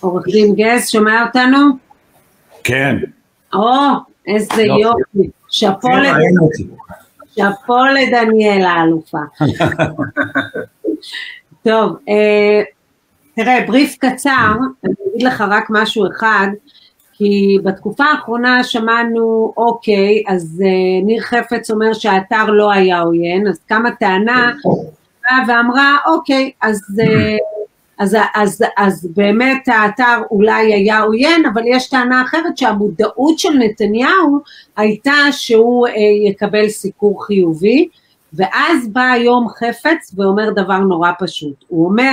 עורך דין גז, שומע אותנו? כן. או, איזה יופי. יופי. שאפו כן, אותי. שאפו לדניאל האלופה. טוב, אה, תראה, בריף קצר, אני אגיד לך רק משהו אחד, כי בתקופה האחרונה שמענו, אוקיי, אז אה, ניר חפץ אומר שהאתר לא היה עוין, אז קמה טענה, באה ואמרה, אוקיי, אז, אה, אז, אז, אז באמת האתר אולי היה עוין, אבל יש טענה אחרת שהמודעות של נתניהו הייתה שהוא אה, יקבל סיקור חיובי, ואז בא היום חפץ ואומר דבר נורא פשוט, הוא אומר,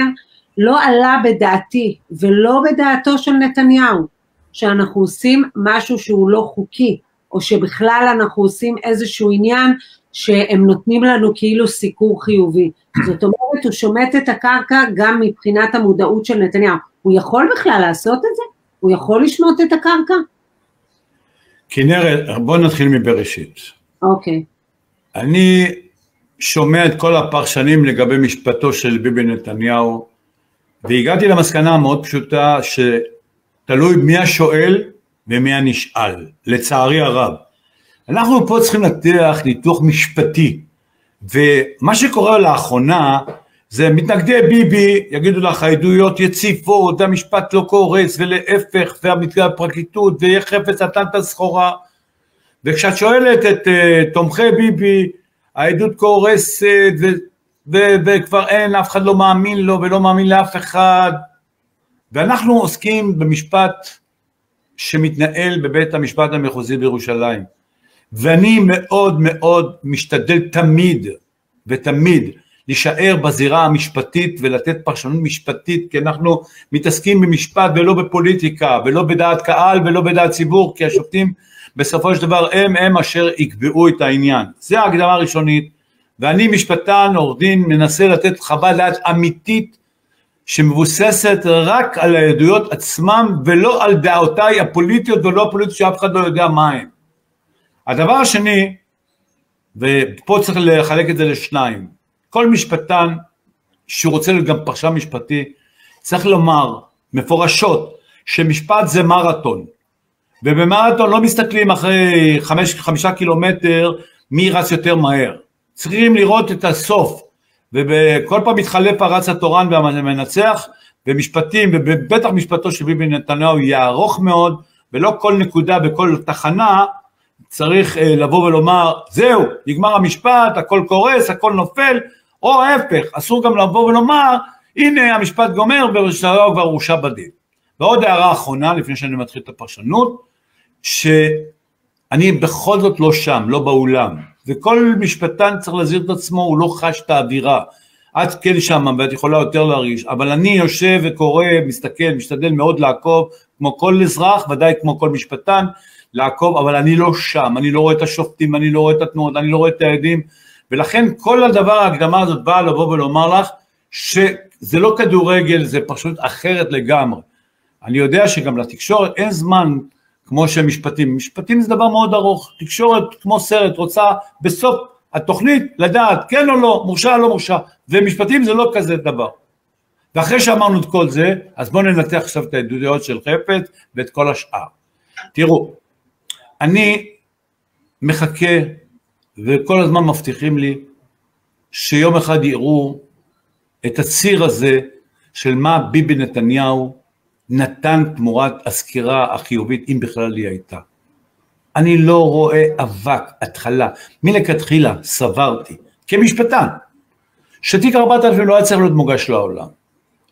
לא עלה בדעתי ולא בדעתו של נתניהו, שאנחנו עושים משהו שהוא לא חוקי, או שבכלל אנחנו עושים איזשהו עניין שהם נותנים לנו כאילו סיקור חיובי. זאת אומרת, הוא שומט את הקרקע גם מבחינת המודעות של נתניהו. הוא יכול בכלל לעשות את זה? הוא יכול לשמוט את הקרקע? כנרת, בוא נתחיל מבראשית. אוקיי. אני שומע את כל הפרשנים לגבי משפטו של ביבי נתניהו, והגעתי למסקנה המאוד פשוטה שתלוי מי השואל ומי הנשאל, לצערי הרב. אנחנו פה צריכים לנתח ניתוח משפטי, ומה שקורה לאחרונה זה מתנגדי ביבי יגידו לך העדויות יציפות, המשפט לא קורס ולהפך והמתגע הפרקליטות ויהיה חפץ נתן את הסחורה. וכשאת שואלת את uh, תומכי ביבי העדות קורסת וכבר אין, אף אחד לא מאמין לו ולא מאמין לאף אחד. ואנחנו עוסקים במשפט שמתנהל בבית המשפט המחוזי בירושלים ואני מאוד מאוד משתדל תמיד ותמיד להישאר בזירה המשפטית ולתת פרשנות משפטית כי אנחנו מתעסקים במשפט ולא בפוליטיקה ולא בדעת קהל ולא בדעת ציבור כי השופטים בסופו של דבר הם הם אשר יקבעו את העניין. זה ההקדמה הראשונית ואני משפטן עורך דין מנסה לתת חוות דעת אמיתית שמבוססת רק על העדויות עצמם ולא על דעותיי הפוליטיות ולא הפוליטיות שאף אחד לא יודע מה הן. הדבר השני, ופה צריך לחלק את זה לשניים, כל משפטן שרוצה להיות גם פרשן משפטי צריך לומר מפורשות שמשפט זה מרתון ובמרתון לא מסתכלים אחרי חמש, חמישה קילומטר מי רץ יותר מהר. צריכים לראות את הסוף וכל פעם מתחלף הרץ התורן והמנצח ומשפטים ובטח משפטו של ביבי נתניהו יהיה ארוך מאוד ולא כל נקודה בכל תחנה צריך לבוא ולומר זהו נגמר המשפט הכל קורס הכל נופל או ההפך אסור גם לבוא ולומר הנה המשפט גומר ונתניהו כבר הורשע בדין. ועוד הערה אחרונה לפני שאני מתחיל את הפרשנות שאני בכל זאת לא שם לא באולם וכל משפטן צריך להזהיר את עצמו הוא לא חש את האווירה את כן שמה ואת יכולה יותר להרגיש אבל אני יושב וקורא מסתכל משתדל מאוד לעקוב כמו כל אזרח ודאי כמו כל משפטן לעקוב, אבל אני לא שם, אני לא רואה את השופטים, אני לא רואה את התנועות, אני לא רואה את העדים, ולכן כל הדבר, ההקדמה הזאת באה לבוא ולומר לך, שזה לא כדורגל, זה פשוט אחרת לגמרי. אני יודע שגם לתקשורת אין זמן כמו שמשפטים, משפטים זה דבר מאוד ארוך, תקשורת כמו סרט רוצה בסוף התוכנית לדעת כן או לא, מורשע או לא מורשע, ומשפטים זה לא כזה דבר. ואחרי שאמרנו את כל זה, אז בואו ננתח עכשיו את העדויות של חפץ ואת כל השאר. תראו, אני מחכה וכל הזמן מבטיחים לי שיום אחד יראו את הציר הזה של מה ביבי נתניהו נתן תמורת הסקירה החיובית, אם בכלל היא הייתה. אני לא רואה אבק, התחלה, מלכתחילה סברתי, כמשפטן, שתיק 4000 לא היה צריך להיות מוגש לעולם.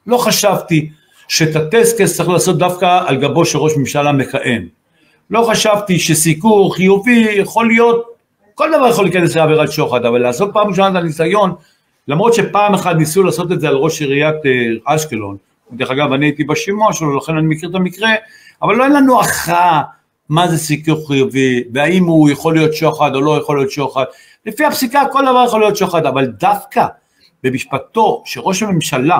לא חשבתי שאת הטסקס צריך לעשות דווקא על גבו של ראש ממשלה מכהן. לא חשבתי שסיקור חיובי יכול להיות, כל דבר יכול להיכנס לעבירת שוחד, אבל לעשות פעם ראשונה את הניסיון, למרות שפעם אחת ניסו לעשות את זה על ראש עיריית אשקלון, דרך אגב אני הייתי בשימוע שלו, לכן אני מכיר את המקרה, אבל לא אין לנו הכרעה מה זה סיקור חיובי, והאם הוא יכול להיות שוחד או לא יכול להיות שוחד, לפי הפסיקה כל דבר יכול להיות שוחד, אבל דווקא במשפטו שראש הממשלה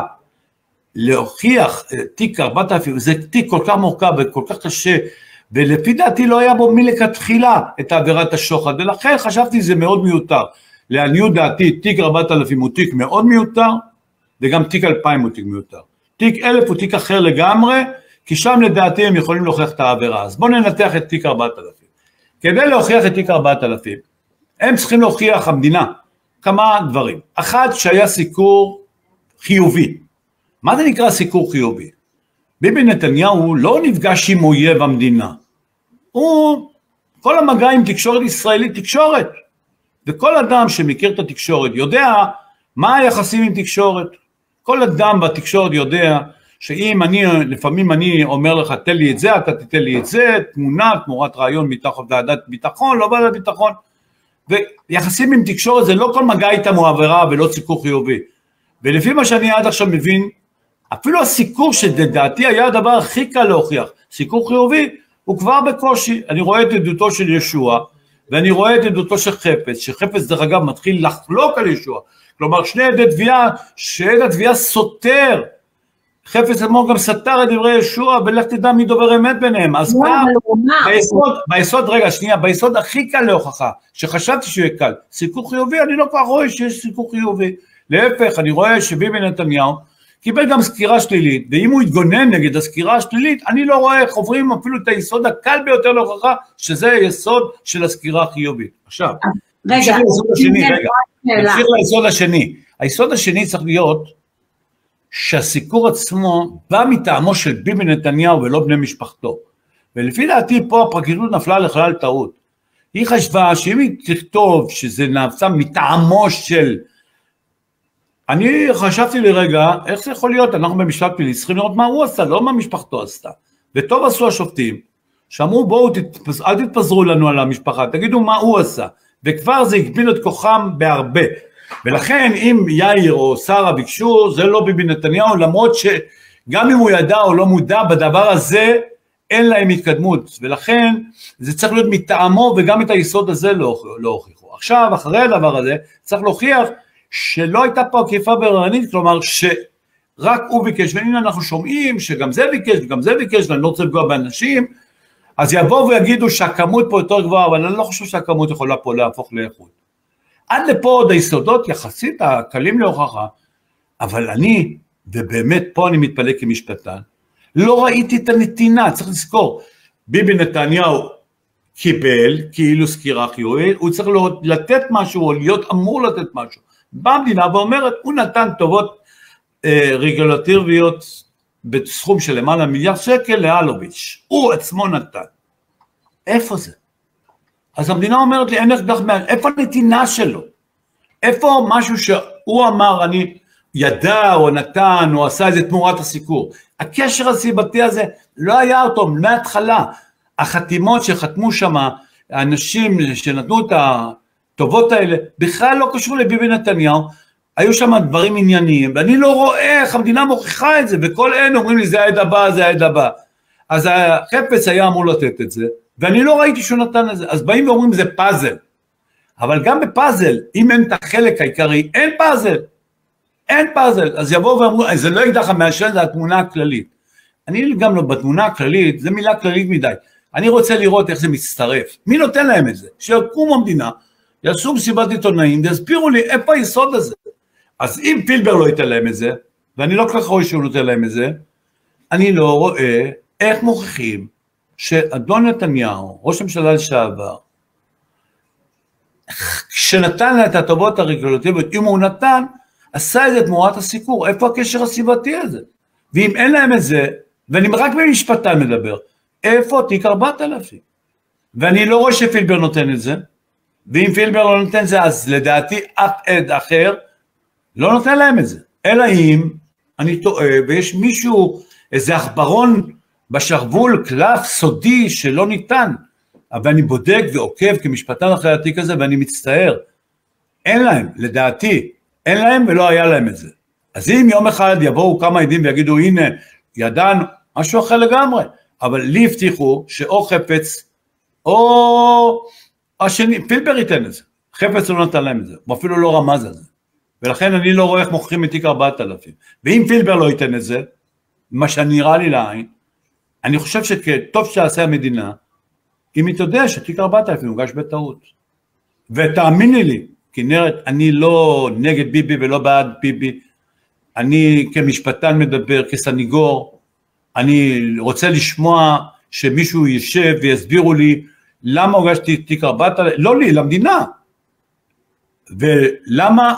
להוכיח תיק 4000, זה תיק כל כך מורכב וכל כך קשה, ולפי דעתי לא היה בו מלכתחילה את עבירת השוחד, ולכן חשבתי שזה מאוד מיותר. לעניות דעתי תיק 4000 הוא תיק מאוד מיותר, וגם תיק 2000 הוא תיק מיותר. תיק 1000 הוא תיק אחר לגמרי, כי שם לדעתי הם יכולים להוכיח את העבירה. אז בואו ננתח את תיק 4000. כדי להוכיח את תיק 4000, הם צריכים להוכיח, המדינה, כמה דברים. אחד, שהיה סיקור חיובי. מה זה נקרא סיקור חיובי? ביבי נתניהו לא נפגש עם אויב המדינה. הוא, כל המגע עם תקשורת ישראלית, תקשורת. וכל אדם שמכיר את התקשורת יודע מה היחסים עם תקשורת. כל אדם בתקשורת יודע שאם אני, לפעמים אני אומר לך תן לי את זה, אתה תיתן לי את זה, תמונה, תמורת רעיון מתחת ועדת ביטחון, לא ועדת ביטחון. ויחסים עם תקשורת זה לא כל מגע איתם הוא עבירה ולא סיקור חיובי. ולפי מה שאני עד עכשיו מבין, אפילו הסיקור שלדעתי היה הדבר הכי קל להוכיח, סיקור חיובי, הוא כבר בקושי. אני רואה את עדותו של ישוע, ואני רואה את עדותו של חפץ, שחפץ דרך אגב מתחיל לחלוק על ישוע. כלומר שני עדי תביעה, שעד התביעה סותר חפץ אלמוג גם סתר את דברי ישוע, ולך תדע מי דובר אמת ביניהם. אז פעם, ביסוד, ביסוד, רגע, שנייה, ביסוד הכי קל להוכחה, שחשבתי שהוא יהיה קל, סיקור חיובי, אני לא כבר רואה שיש סיקור חיובי. להפך, אני רואה שביבי נתניהו קיבל גם סקירה שלילית, ואם הוא יתגונן נגד הסקירה השלילית, אני לא רואה איך עוברים אפילו את היסוד הקל ביותר להוכחה, שזה היסוד של הסקירה החיובית. עכשיו, רגע, נמשיך ליסוד השני. היסוד השני צריך להיות שהסיקור עצמו בא מטעמו של ביבי נתניהו ולא בני משפחתו. ולפי דעתי פה הפרקליטות נפלה לכלל טעות. היא חשבה שאם היא תכתוב שזה נעשה מטעמו של... אני חשבתי לרגע, איך זה יכול להיות, אנחנו במשפט פלילי צריכים לראות מה הוא עשה, לא מה משפחתו עשתה. וטוב עשו השופטים, שאמרו בואו תתפז... אל תתפזרו לנו על המשפחה, תגידו מה הוא עשה. וכבר זה הגביל את כוחם בהרבה. ולכן אם יאיר או שרה ביקשו, זה לא ביבי נתניהו, למרות שגם אם הוא ידע או לא מודע בדבר הזה, אין להם התקדמות, ולכן זה צריך להיות מטעמו וגם את היסוד הזה לא, לא הוכיחו. עכשיו, אחרי הדבר הזה, צריך להוכיח שלא הייתה פה עקיפה בררנית, כלומר שרק הוא ביקש, והנה אנחנו שומעים שגם זה ביקש וגם זה ביקש, ואני לא רוצה לפגוע באנשים, אז יבואו ויגידו שהכמות פה יותר גבוהה, אבל אני לא חושב שהכמות יכולה פה להפוך לאיכות. עד לפה עוד היסודות יחסית הקלים להוכחה, אבל אני, ובאמת פה אני מתפלא כמשפטן, לא ראיתי את הנתינה, צריך לזכור, ביבי נתניהו קיבל כאילו סקירה חיובית, הוא צריך לתת משהו או להיות אמור לתת משהו. באה המדינה ואומרת, הוא נתן טובות אה, רגולטיביות בסכום של למעלה מיליארד שקל לאלוביץ', הוא עצמו נתן. איפה זה? אז המדינה אומרת לי, אין אקדח מעל, איפה הנתינה שלו? איפה משהו שהוא אמר, אני ידע או נתן או עשה איזה תמורת הסיקור? הקשר הסיבתי הזה לא היה אותו מההתחלה. החתימות שחתמו שם, האנשים שנתנו את הטובות האלה, בכלל לא קשור לביבי נתניהו, היו שם דברים ענייניים, ואני לא רואה איך המדינה מוכיחה את זה, וכל אלה אומרים לי זה העד הבא, זה העד הבא. אז החפץ היה אמור לתת את זה, ואני לא ראיתי שהוא נתן את זה, אז באים ואומרים זה פאזל, אבל גם בפאזל, אם אין את החלק העיקרי, אין פאזל, אין פאזל, אז יבואו ואמרו, זה לא אקדח המעשן, זה התמונה הכללית. אני גם לא, בתמונה הכללית, זה מילה כללית מדי, אני רוצה לראות איך זה מצטרף, מי נותן להם את זה? שיקום המדינה, יעשו מסיבת עיתונאים ויסבירו לי איפה היסוד הזה. אז אם פילבר לא ייתן להם את זה, ואני לא כל כך רואה שהוא נותן להם את זה, אני לא רואה איך מוכיחים שאדון נתניהו, ראש הממשלה לשעבר, כשנתן לה את הטובות הרגולטיביות, אם הוא נתן, עשה את זה תמורת הסיקור, איפה הקשר הסיבתי הזה? ואם אין להם את זה, ואני רק במשפטן מדבר, איפה תיק 4000? ואני לא רואה שפילבר נותן את זה, ואם פילבר לא נותן את זה, אז לדעתי אף עד אחר לא נותן להם את זה. אלא אם אני טועה ויש מישהו, איזה עכברון בשרוול קלף סודי שלא ניתן, אבל אני בודק ועוקב כמשפטן אחרי התיק הזה ואני מצטער, אין להם, לדעתי, אין להם ולא היה להם את זה. אז אם יום אחד יבואו כמה עדים ויגידו הנה, ידענו, משהו אחר לגמרי, אבל לי הבטיחו שאו חפץ או השני, פילבר ייתן את זה, חפץ לא נתן להם את זה, הוא אפילו לא רמז על זה, ולכן אני לא רואה איך מוכרים את תיק 4000, ואם פילבר לא ייתן את זה, מה שנראה לי לעין, אני חושב שטוב שעשה המדינה, אם היא תודה שתיק 4000 הוגש בטעות. ותאמיני לי, כנרת, אני לא נגד ביבי ולא בעד ביבי, אני כמשפטן מדבר, כסניגור, אני רוצה לשמוע שמישהו יישב ויסבירו לי למה הוגשתי תיק 4000, לא לי, למדינה. ולמה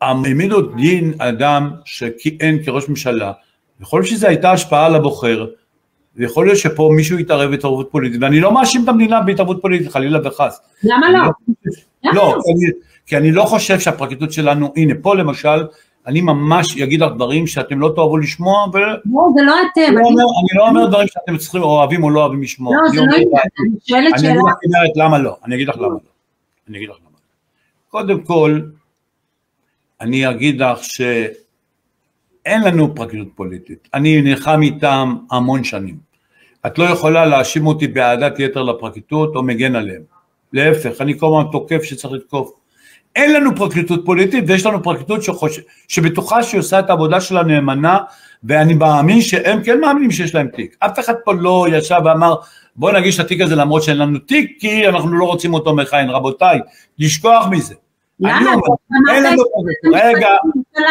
העמידו דין אדם שכיהן כראש ממשלה, יכול להיות שזו הייתה השפעה על הבוחר, ויכול להיות שפה מישהו יתערב בהתערבות פוליטית, ואני לא מאשים את המדינה בהתערבות פוליטית, חלילה וחס. למה לא? לא, לא אני, כי אני לא חושב שהפרקליטות שלנו, הנה פה למשל, אני ממש אגיד לך דברים שאתם לא תאהבו לשמוע, ו... לא, זה לא אתם. אני, לא אומר, אני לא אומר דברים שאתם צריכים או אוהבים או לא אוהבים לשמוע. לא, זה לא עניין, אני שואלת שאלה. אני אגיד לך למה לא, אני אגיד לך למה לא. אני אגיד לך למה לא. קודם כל, אני אגיד לך שאין לנו פרקליטות פוליטית. אני נלחם איתם המון שנים. את לא יכולה להאשים אותי באהדת יתר לפרקליטות או מגן עליהם. להפך, אני כל הזמן תוקף שצריך לתקוף. אין לנו פרקליטות פוליטית ויש לנו פרקליטות שחוש... שבטוחה שהיא עושה את העבודה שלה נאמנה ואני מאמין שהם כן מאמינים שיש להם תיק. אף אחד פה לא ישב ואמר בוא נגיש את התיק הזה למרות שאין לנו תיק כי אנחנו לא רוצים אותו מכהן. רבותיי, לשכוח מזה. למה? אין לנו, רגע,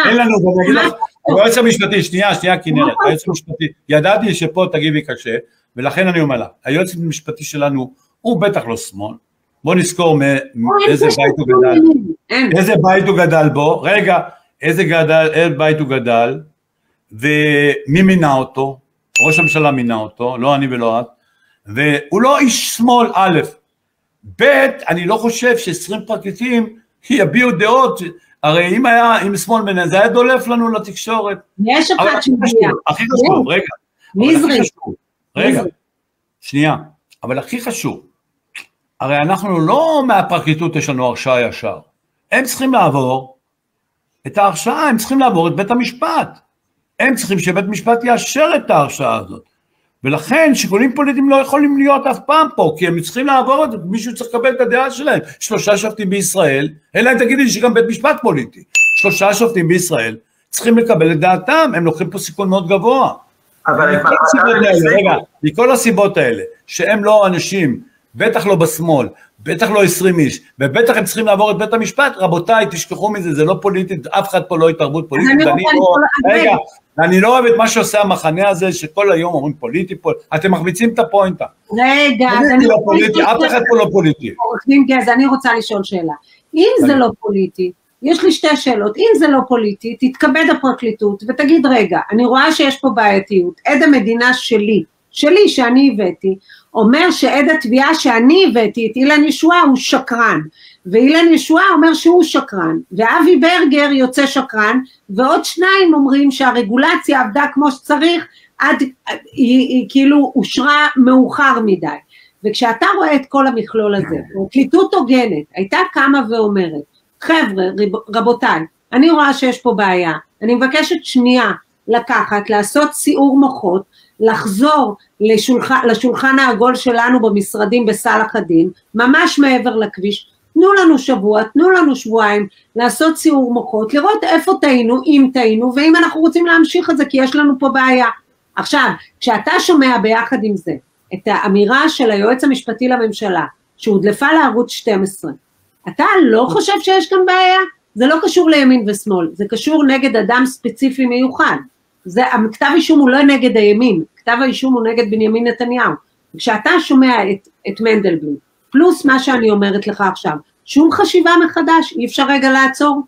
אין לנו, ואני אגיד לך, היועץ המשפטי, שנייה, שנייה כנרת, היועץ המשפטי, ידעתי שפה תגיבי קשה, ולכן אני אומר לך, היועץ המשפטי שלנו הוא בטח לא שמאל, בוא נזכור מאיזה בית הוא גדל, איזה בית הוא גדל בו, רגע, איזה גדל, בית הוא גדל, ומי מינה אותו, ראש הממשלה מינה אותו, לא אני ולא את, והוא לא איש שמאל א', ב', אני לא חושב שעשרים פרקליטים יביעו דעות, הרי אם היה, אם שמאל מנהל, זה היה דולף לנו לתקשורת. יש אחד שמביע. הכי חשוב, רגע. נזרי. רגע, שנייה, אבל הכי חשוב, הרי אנחנו לא מהפרקליטות יש לנו הרשעה ישר, הם צריכים לעבור את ההרשעה, הם צריכים לעבור את בית המשפט, הם צריכים שבית משפט יאשר את ההרשעה הזאת, ולכן שיקולים פוליטיים לא יכולים להיות אף פעם פה, כי הם צריכים לעבור את זה, מישהו צריך לקבל את הדעה שלהם, שלושה שופטים בישראל, אלא אם תגידי שגם בית משפט פוליטי, שלושה שופטים בישראל צריכים לקבל את דעתם, הם לוקחים פה סיכון מאוד גבוה. אבל מכל הסיבות האלה, רגע, מכל הסיבות האלה, שהם לא אנשים, בטח לא בשמאל, בטח לא 20 איש, ובטח הם צריכים לעבור את בית המשפט, רבותיי, תשכחו מזה, זה לא פוליטית, אף אחד פה לא התערבות פוליטית, ואני לא, רגע, אני לא אוהב את מה שעושה המחנה הזה, שכל היום אומרים פוליטי, פוליטי, אתם מחמיצים את הפואנטה. רגע, אז אני לא פוליטי, אף אחד פה לא פוליטי. עורך דין גז, אני רוצה לשאול שאלה. אם זה לא פוליטי, יש לי שתי שאלות, אם זה לא פוליטי, תתכבד הפרקליטות ותגיד, רגע, אני רואה שיש פה בעייתיות, עד המדינה שלי, שלי שאני הבאתי, אומר שעד התביעה שאני הבאתי, את אילן ישועה, הוא שקרן, ואילן ישועה אומר שהוא שקרן, ואבי ברגר יוצא שקרן, ועוד שניים אומרים שהרגולציה עבדה כמו שצריך, עד, היא, היא, היא כאילו אושרה מאוחר מדי. וכשאתה רואה את כל המכלול הזה, פרקליטות הוגנת, הייתה קמה ואומרת, חבר'ה, רבותיי, אני רואה שיש פה בעיה, אני מבקשת שנייה לקחת, לעשות סיעור מוחות, לחזור לשולחן, לשולחן העגול שלנו במשרדים בסלאח א-דין, ממש מעבר לכביש, תנו לנו שבוע, תנו לנו שבועיים לעשות סיעור מוחות, לראות איפה טעינו, אם טעינו, ואם אנחנו רוצים להמשיך את זה, כי יש לנו פה בעיה. עכשיו, כשאתה שומע ביחד עם זה את האמירה של היועץ המשפטי לממשלה, שהודלפה לערוץ 12, אתה לא חושב שיש כאן בעיה? זה לא קשור לימין ושמאל, זה קשור נגד אדם ספציפי מיוחד. זה, כתב האישום הוא לא נגד הימין, כתב האישום הוא נגד בנימין נתניהו. כשאתה שומע את, את מנדלבליט, פלוס מה שאני אומרת לך עכשיו, שום חשיבה מחדש, אי אפשר רגע לעצור?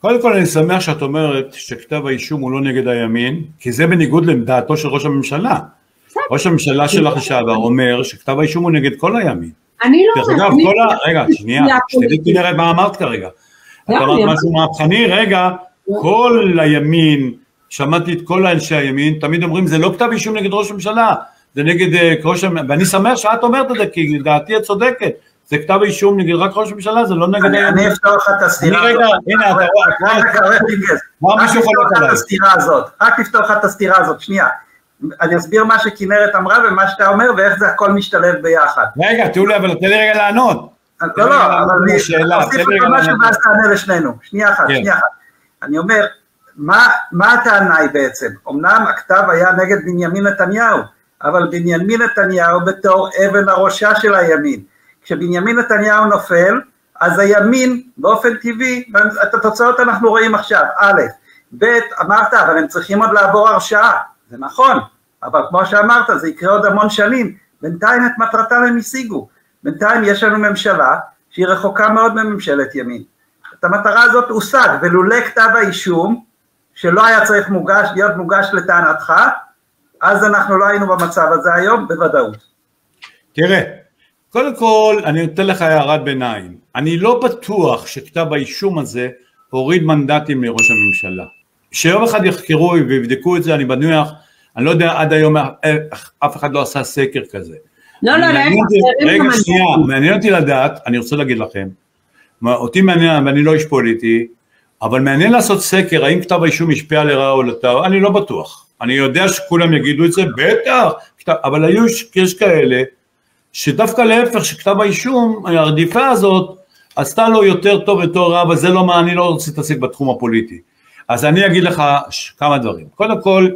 קודם כל אני שמח שאת אומרת שכתב האישום הוא לא נגד הימין, כי זה בניגוד לדעתו של ראש הממשלה. ראש הממשלה שלך לשעבר אומר שכתב האישום הוא נגד כל הימין. אני לא... דרך אגב, כל ה... רגע, שנייה, שתדעי כנרת מה אמרת כרגע. את אמרת משהו מהפכני, רגע, כל הימין, שמעתי את כל אנשי הימין, תמיד אומרים זה לא כתב אישום נגד ראש הממשלה, זה נגד אה, ראש הממשלה, ואני שמח שאת אומרת את זה, כי לדעתי את צודקת. זה כתב אישום נגד רק ראש הממשלה, זה לא נגד... אני אפתור לך את הסתירה הזאת. הנה, אתה רואה, מישהו חולק עליי? רק לפתור לך את הסתירה הזאת, שנייה. אני אסביר מה שכנרת אמרה ומה שאתה אומר ואיך זה הכל משתלב ביחד. רגע, תראו לי, אבל תן לי רגע לענות. לא, לא, אבל אני אוסיף לך משהו ואז תענה לשנינו. שנייה אחת, כן. שנייה אחת. אני אומר, מה הטענה היא בעצם? אמנם הכתב היה נגד בנימין נתניהו, אבל בנימין נתניהו בתור אבן הראשה של הימין. כשבנימין נתניהו נופל, אז הימין באופן טבעי, את התוצאות אנחנו רואים עכשיו, א', ב', אמרת, אבל הם צריכים עוד לעבור הרשעה. זה נכון, אבל כמו שאמרת, זה יקרה עוד המון שנים, בינתיים את מטרתם הם השיגו, בינתיים יש לנו ממשלה שהיא רחוקה מאוד מממשלת ימין. את המטרה הזאת הושג, ולולא כתב האישום, שלא היה צריך מוגש, להיות מוגש לטענתך, אז אנחנו לא היינו במצב הזה היום, בוודאות. תראה, קודם כל, אני נותן לך הערת ביניים. אני לא בטוח שכתב האישום הזה הוריד מנדטים מראש הממשלה. שיום אחד יחקרו ויבדקו את זה, אני בנוח, אני לא יודע, עד היום אף אחד לא עשה סקר כזה. לא, לא, לא, רגע, שנייה, מעניין אותי לדעת, אני רוצה להגיד לכם, אותי מעניין, ואני לא איש פוליטי, אבל מעניין לעשות סקר, האם כתב האישום השפיע לרעה או לטעה, אני לא בטוח. אני יודע שכולם יגידו את זה, בטח, אבל היו, יש כאלה שדווקא להפך, שכתב האישום, הרדיפה הזאת, עשתה לו יותר טוב ויותר רע, אבל זה לא מה, אני לא רוצה להתעסק בתחום הפוליטי. אז אני אגיד לך כמה דברים. קודם כל,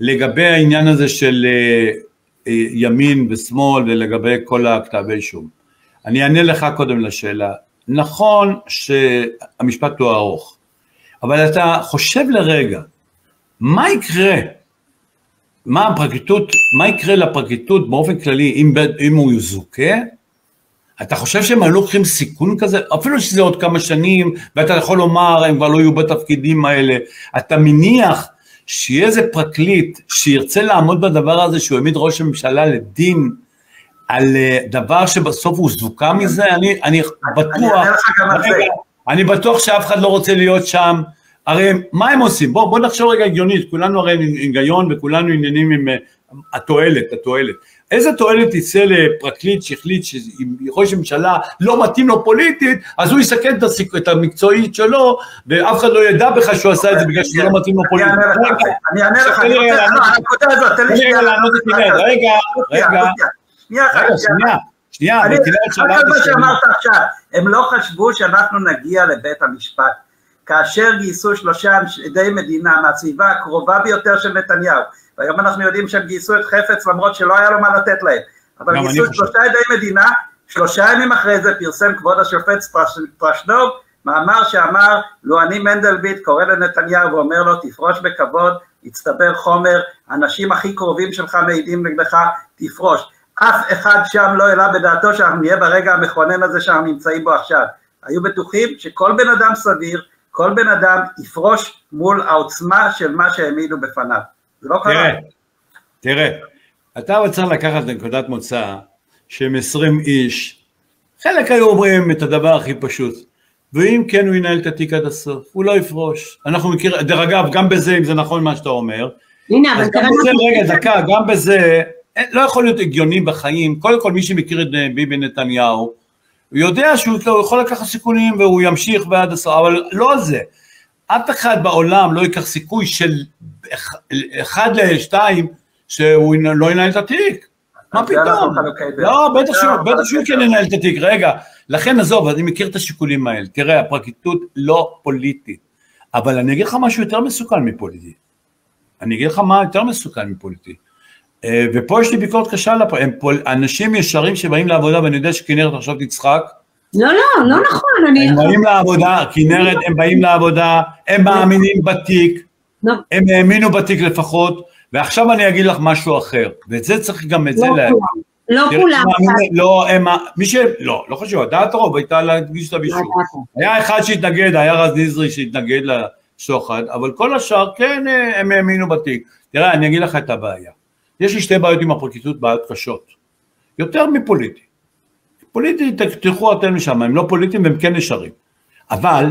לגבי העניין הזה של אה, ימין ושמאל ולגבי כל הכתבי אישום. אני אענה לך קודם לשאלה. נכון שהמשפט הוא ארוך, אבל אתה חושב לרגע, מה יקרה מה הפרקליטות, מה יקרה לפרקליטות באופן כללי אם, אם הוא יזוכה? אתה חושב שהם לא לוקחים סיכון כזה? אפילו שזה עוד כמה שנים, ואתה יכול לומר, הם כבר לא יהיו בתפקידים האלה. אתה מניח שיהיה איזה פרקליט שירצה לעמוד בדבר הזה, שהוא העמיד ראש הממשלה לדין על אה, דבר שבסוף הוא זוכה מזה? אני, אני בטוח, אני, אני בטוח שאף אחד לא רוצה להיות שם. הרי מה הם עושים? בואו בוא נחשוב רגע הגיונית, כולנו הרי עם היגיון וכולנו עניינים עם uh, התועלת, התועלת. איזה תועלת יצא לפרקליט שהחליט שאם ראש הממשלה לא מתאים לו פוליטית, אז הוא יסכן את המקצועית שלו, ואף אחד לא ידע בכלל שהוא עשה את זה בגלל שזה לא מתאים לו פוליטית. אני אענה לך, אני רוצה, לא, הנקודה הזאת, תן לי שנייה את רגע, רגע, שנייה, שנייה. שנייה, אני רק מה שאמרת עכשיו, הם לא חשבו שאנחנו נגיע לבית המשפט. כאשר גייסו שלושה עדי מדינה מהסביבה הקרובה ביותר של נתניהו, והיום אנחנו יודעים שהם גייסו את חפץ למרות שלא היה לו מה לתת להם, אבל גייסו שלושה עדי מדינה, שלושה ימים אחרי זה פרסם כבוד השופט טרשנוב מאמר שאמר, לו אני מנדלבליט קורא לנתניהו ואומר לו תפרוש בכבוד, הצטבר חומר, האנשים הכי קרובים שלך מעידים נגדך, תפרוש. אף אחד שם לא העלה בדעתו שאנחנו נהיה ברגע המכונן הזה שאנחנו נמצאים בו עכשיו. היו בטוחים שכל בן אדם סביר כל בן אדם יפרוש מול העוצמה של מה שהעמידו בפניו. זה לא קרה. תראה, אתה צריך לקחת נקודת מוצא שהם 20 איש, חלק היו אומרים את הדבר הכי פשוט, ואם כן הוא ינהל את התיק עד הסוף, הוא לא יפרוש. אנחנו מכירים, דרך אגב, גם בזה, אם זה נכון מה שאתה אומר, הנה, אבל בזה, רגע, דקה, גם בזה, לא יכול להיות הגיוני בחיים, קודם כל מי שמכיר את ביבי נתניהו, הוא יודע שהוא יכול לקחת סיכונים והוא ימשיך ועד הסוף, אבל לא על זה. אף אחד בעולם לא ייקח סיכוי של אחד לשתיים שהוא לא ינהל את התיק. מה פתאום? לא, בטח שהוא כן ינהל את התיק. רגע, לכן עזוב, אני מכיר את השיקולים האלה. תראה, הפרקליטות לא פוליטית, אבל אני אגיד לך משהו יותר מסוכן מפוליטי. אני אגיד לך מה יותר מסוכן מפוליטי. אה, ופה יש לי ביקורת קשה על הפרק, הם פול, אנשים ישרים שבאים לעבודה, ואני יודע שכנרת עכשיו תצחק. לא, לא, לא נכון, אני... הם באים לעבודה, כנרת, הם באים לעבודה, הם מאמינים בתיק, לא. הם האמינו בתיק לפחות, ועכשיו אני אגיד לך משהו אחר, ואת זה צריך גם את זה לא להגיד. לא כולם. לא, הם, מי ש... לא, לא חשוב, הדעת הרוב הייתה להגיש את הבישול. היה אחד שהתנגד, היה רז נזרי שהתנגד לשוחד, אבל כל השאר כן, אה, הם האמינו בתיק. תראה, אני אגיד לך את הבעיה. יש לי שתי בעיות עם הפרקליטות, בעיות קשות. יותר מפוליטי. פוליטי, תלכו אתם לשם, הם לא פוליטיים והם כן נשארים. אבל,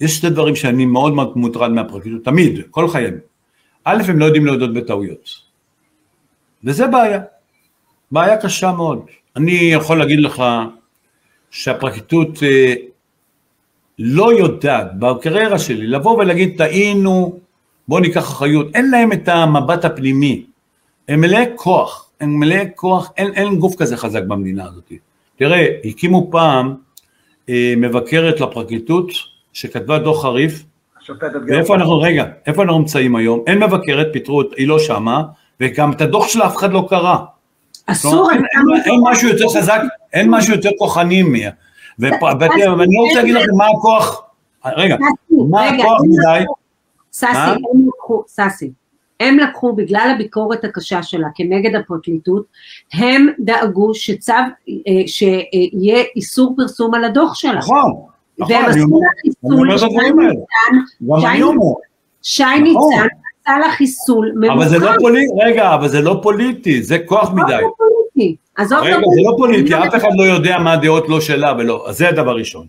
יש שתי דברים שאני מאוד מאוד מוטרד מהפרקליטות, תמיד, כל חייהם. א', הם לא יודעים להודות בטעויות. וזה בעיה. בעיה קשה מאוד. אני יכול להגיד לך שהפרקליטות אה, לא יודעת בקריירה שלי לבוא ולהגיד טעינו, בואו ניקח אחריות. אין להם את המבט הפנימי. הם מלאי כוח, הם מלאי כוח, אין, אין גוף כזה חזק במדינה הזאת. תראה, הקימו פעם אה, מבקרת לפרקליטות שכתבה דוח חריף, ואיפה אנחנו, רגע, איפה אנחנו נמצאים היום? אין מבקרת, פיטרו, היא לא שמה, וגם את הדוח שלה אף אחד לא קרא. אסור, אין, אין, אין משהו יותר חזק, אין משהו יותר כוחני מיה. ואני לא רוצה להגיד לכם מה הכוח, רגע, מה הכוח מדי? ססי, ססי, הם לקחו, בגלל הביקורת הקשה שלה כנגד הפרקליטות, הם דאגו שצו, אה, שיהיה איסור פרסום על הדוח שלה. נכון, נכון, והם אני עשו אומר, לה חיסול, שי. ניצן, נכון. ניצן עשה לה חיסול אבל זה לא. פוליטי, רגע, אבל זה לא פוליטי, זה כוח מדי. עזוב לא פוליטי, עזוב רגע, לא זה לא פוליטי, אף אחד לא יודע מה הדעות לא שלה ולא, אז זה הדבר ראשון.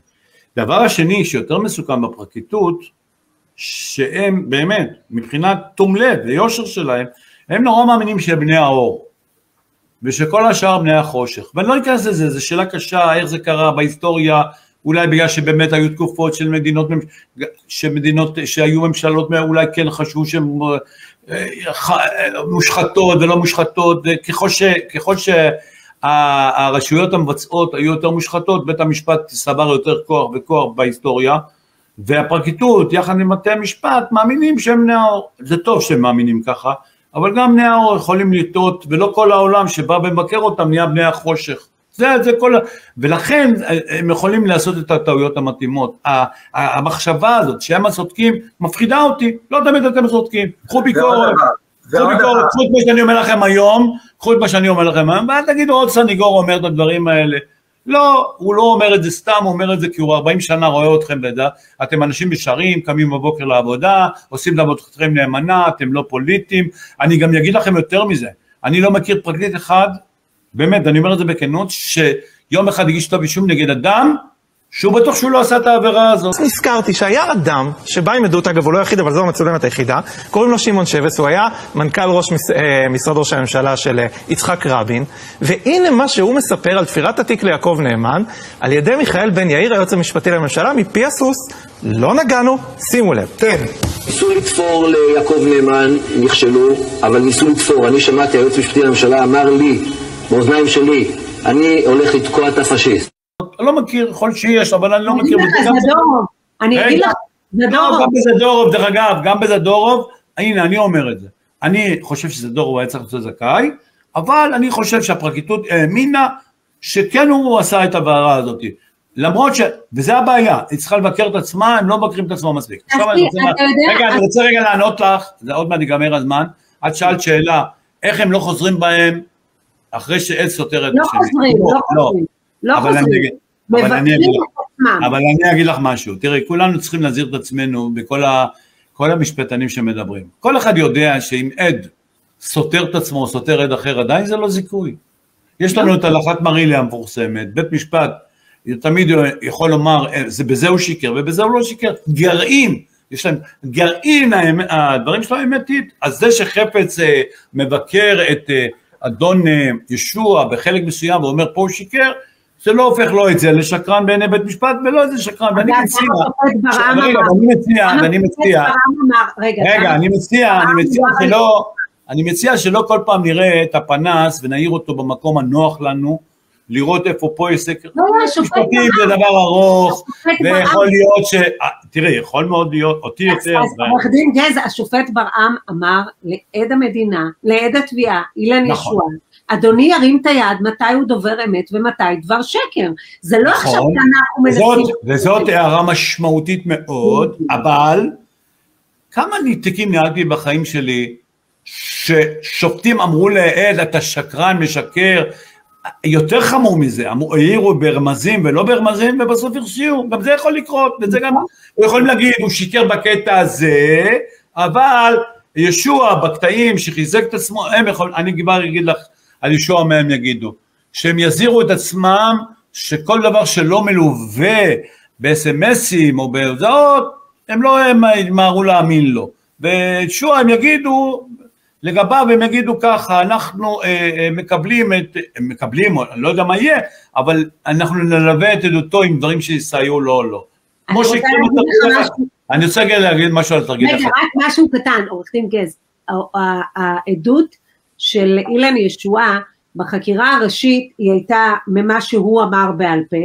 דבר השני שיותר מסוכן בפרקליטות, שהם באמת, מבחינת תום לב ויושר שלהם, הם נורא מאמינים שהם בני האור, ושכל השאר בני החושך. ואני לא אכנס לזה, זו שאלה קשה, איך זה קרה בהיסטוריה, אולי בגלל שבאמת היו תקופות של מדינות, שמדינות שהיו ממשלות, אולי כן חשבו שהן אה, מושחתות ולא מושחתות, ככל, ש, ככל שהרשויות המבצעות היו יותר מושחתות, בית המשפט סבר יותר כוח וכוח בהיסטוריה, והפרקליטות יחד עם בתי המשפט מאמינים שהם בני האור, זה טוב שהם מאמינים ככה, אבל גם בני האור יכולים לטעות, ולא כל העולם שבא ומבקר אותם נהיה בני החושך. זה, זה כל ה... ולכן אה, הם יכולים לעשות את הטעויות המתאימות. המחשבה הזאת שהם הצודקים מפחידה אותי, לא תמיד אתם צודקים, קחו ביקורת, קחו ביקורת. קחו את מה שאני אומר לכם היום, קחו את מה שאני אומר לכם היום, ואל תגידו עוד סניגור אומר את הדברים האלה. לא, הוא לא אומר את זה סתם, הוא אומר את זה כי הוא 40 שנה רואה אתכם ויודע, אתם אנשים ישרים, קמים בבוקר לעבודה, עושים את עבודתכם נאמנה, אתם לא פוליטיים, אני גם אגיד לכם יותר מזה, אני לא מכיר פרקליט אחד, באמת, אני אומר את זה בכנות, שיום אחד הגיש כתב אישום נגד אדם, שהוא בטוח שהוא לא עשה את העבירה הזאת. אז נזכרתי שהיה אדם שבא עם עדות, אגב הוא לא היחיד אבל זו המצולמת היחידה, קוראים לו שמעון שבס, הוא היה מנכ"ל ראש מס, אה, משרד ראש הממשלה של אה, יצחק רבין, והנה מה שהוא מספר על תפירת התיק ליעקב נאמן, על ידי מיכאל בן יאיר, היועץ המשפטי לממשלה, מפי הסוס, לא נגענו, שימו לב. כן. ניסו לתפור ליעקב נאמן, נכשלו, אבל ניסו לתפור. אני שמעתי, היועץ המשפטי לממשלה אמר לי, באוזניים שלי, אני הולך לתקוע את הפשיסט. אני לא מכיר, יכול שיש, אבל אני לא אני מכיר. אני אגיד. לך, לא, זדורוב, גם בזדורוב, דרך אגב, גם בזדורוב, הנה, אני אומר את זה. אני חושב שזדורוב היה צריך להיות זכאי, אבל אני חושב שהפרקליטות האמינה שכן הוא עשה את העבירה הזאת. למרות ש... וזה הבעיה, היא צריכה לבקר את עצמה, הם לא מבקרים את עצמם מספיק. עכשיו אני רוצה- רגע, אני רוצה רגע לענות לך, זה עוד מעט ייגמר הזמן, את שאלת שאלה, איך הם לא חוזרים בהם אחרי שעד סותר את לא השני. חוזרים, לא חוזרים, לא אבל אני חוזרים, אבל אני אגיד. אבל אני אגיד לך משהו, תראי, כולנו צריכים להזהיר את עצמנו בכל ה, כל המשפטנים שמדברים. כל אחד יודע שאם עד סותר את עצמו או סותר עד אחר, עדיין זה לא זיכוי. יש לנו את הלכת מריליה המפורסמת, בית משפט תמיד יכול לומר, אה, זה בזה הוא שיקר ובזה הוא לא שיקר, גרעין, יש להם גרעין האמת, הדברים שלו אמיתית, אז זה שחפץ אה, מבקר את אה, אדון אה, ישוע בחלק מסוים ואומר פה הוא שיקר, זה לא הופך לו את זה לשקרן בעיני בית משפט ולא איזה שקרן, ואני מציע, רגע, ואני מציע, ואני השופט מציע, רגע, אני מציע, אני מציע שלא, אני מציע שלא כל פעם נראה את הפנס ונעיר אותו במקום הנוח לנו, לראות איפה פה יש סקר, לא, לא, משפטים זה דבר ארוך, ויכול להיות ש... אה, תראי, יכול מאוד להיות, אותי יותר, אז עורך דין גז, השופט ברעם אמר לעד המדינה, לעד התביעה, אילן נכון. ישועה, אדוני ירים את היד מתי הוא דובר אמת ומתי דבר שקר. זה לא עכשיו נכון, שאנחנו וזאת, מנסים... וזאת הערה משמעותית מאוד, אבל כמה תיקים ניהלתי בחיים שלי, ששופטים אמרו לעד, אתה שקרן, משקר, יותר חמור מזה, העירו ברמזים ולא ברמזים, ובסוף הרשיעו, גם זה יכול לקרות, וזה גם, יכולים להגיד, הוא שיקר בקטע הזה, אבל ישוע בקטעים שחיזק את עצמו, הם יכולים, אני כבר אגיד לך על ישוע מה הם יגידו, שהם יזהירו את עצמם שכל דבר שלא מלווה בסמסים או בהודעות, הם לא ימהרו להאמין לו. וישוע הם יגידו, לגביו הם יגידו ככה, אנחנו אה, אה, מקבלים את, מקבלים, אני לא יודע מה יהיה, אבל אנחנו נלווה את עדותו עם דברים שיסייעו לו או לא. כמו לך אחד. משהו. אני רוצה להגיד משהו על תרגיל רגע. רק משהו קטן, עורך דין גז, העדות של אילן ישועה בחקירה הראשית היא הייתה ממה שהוא אמר בעל פה,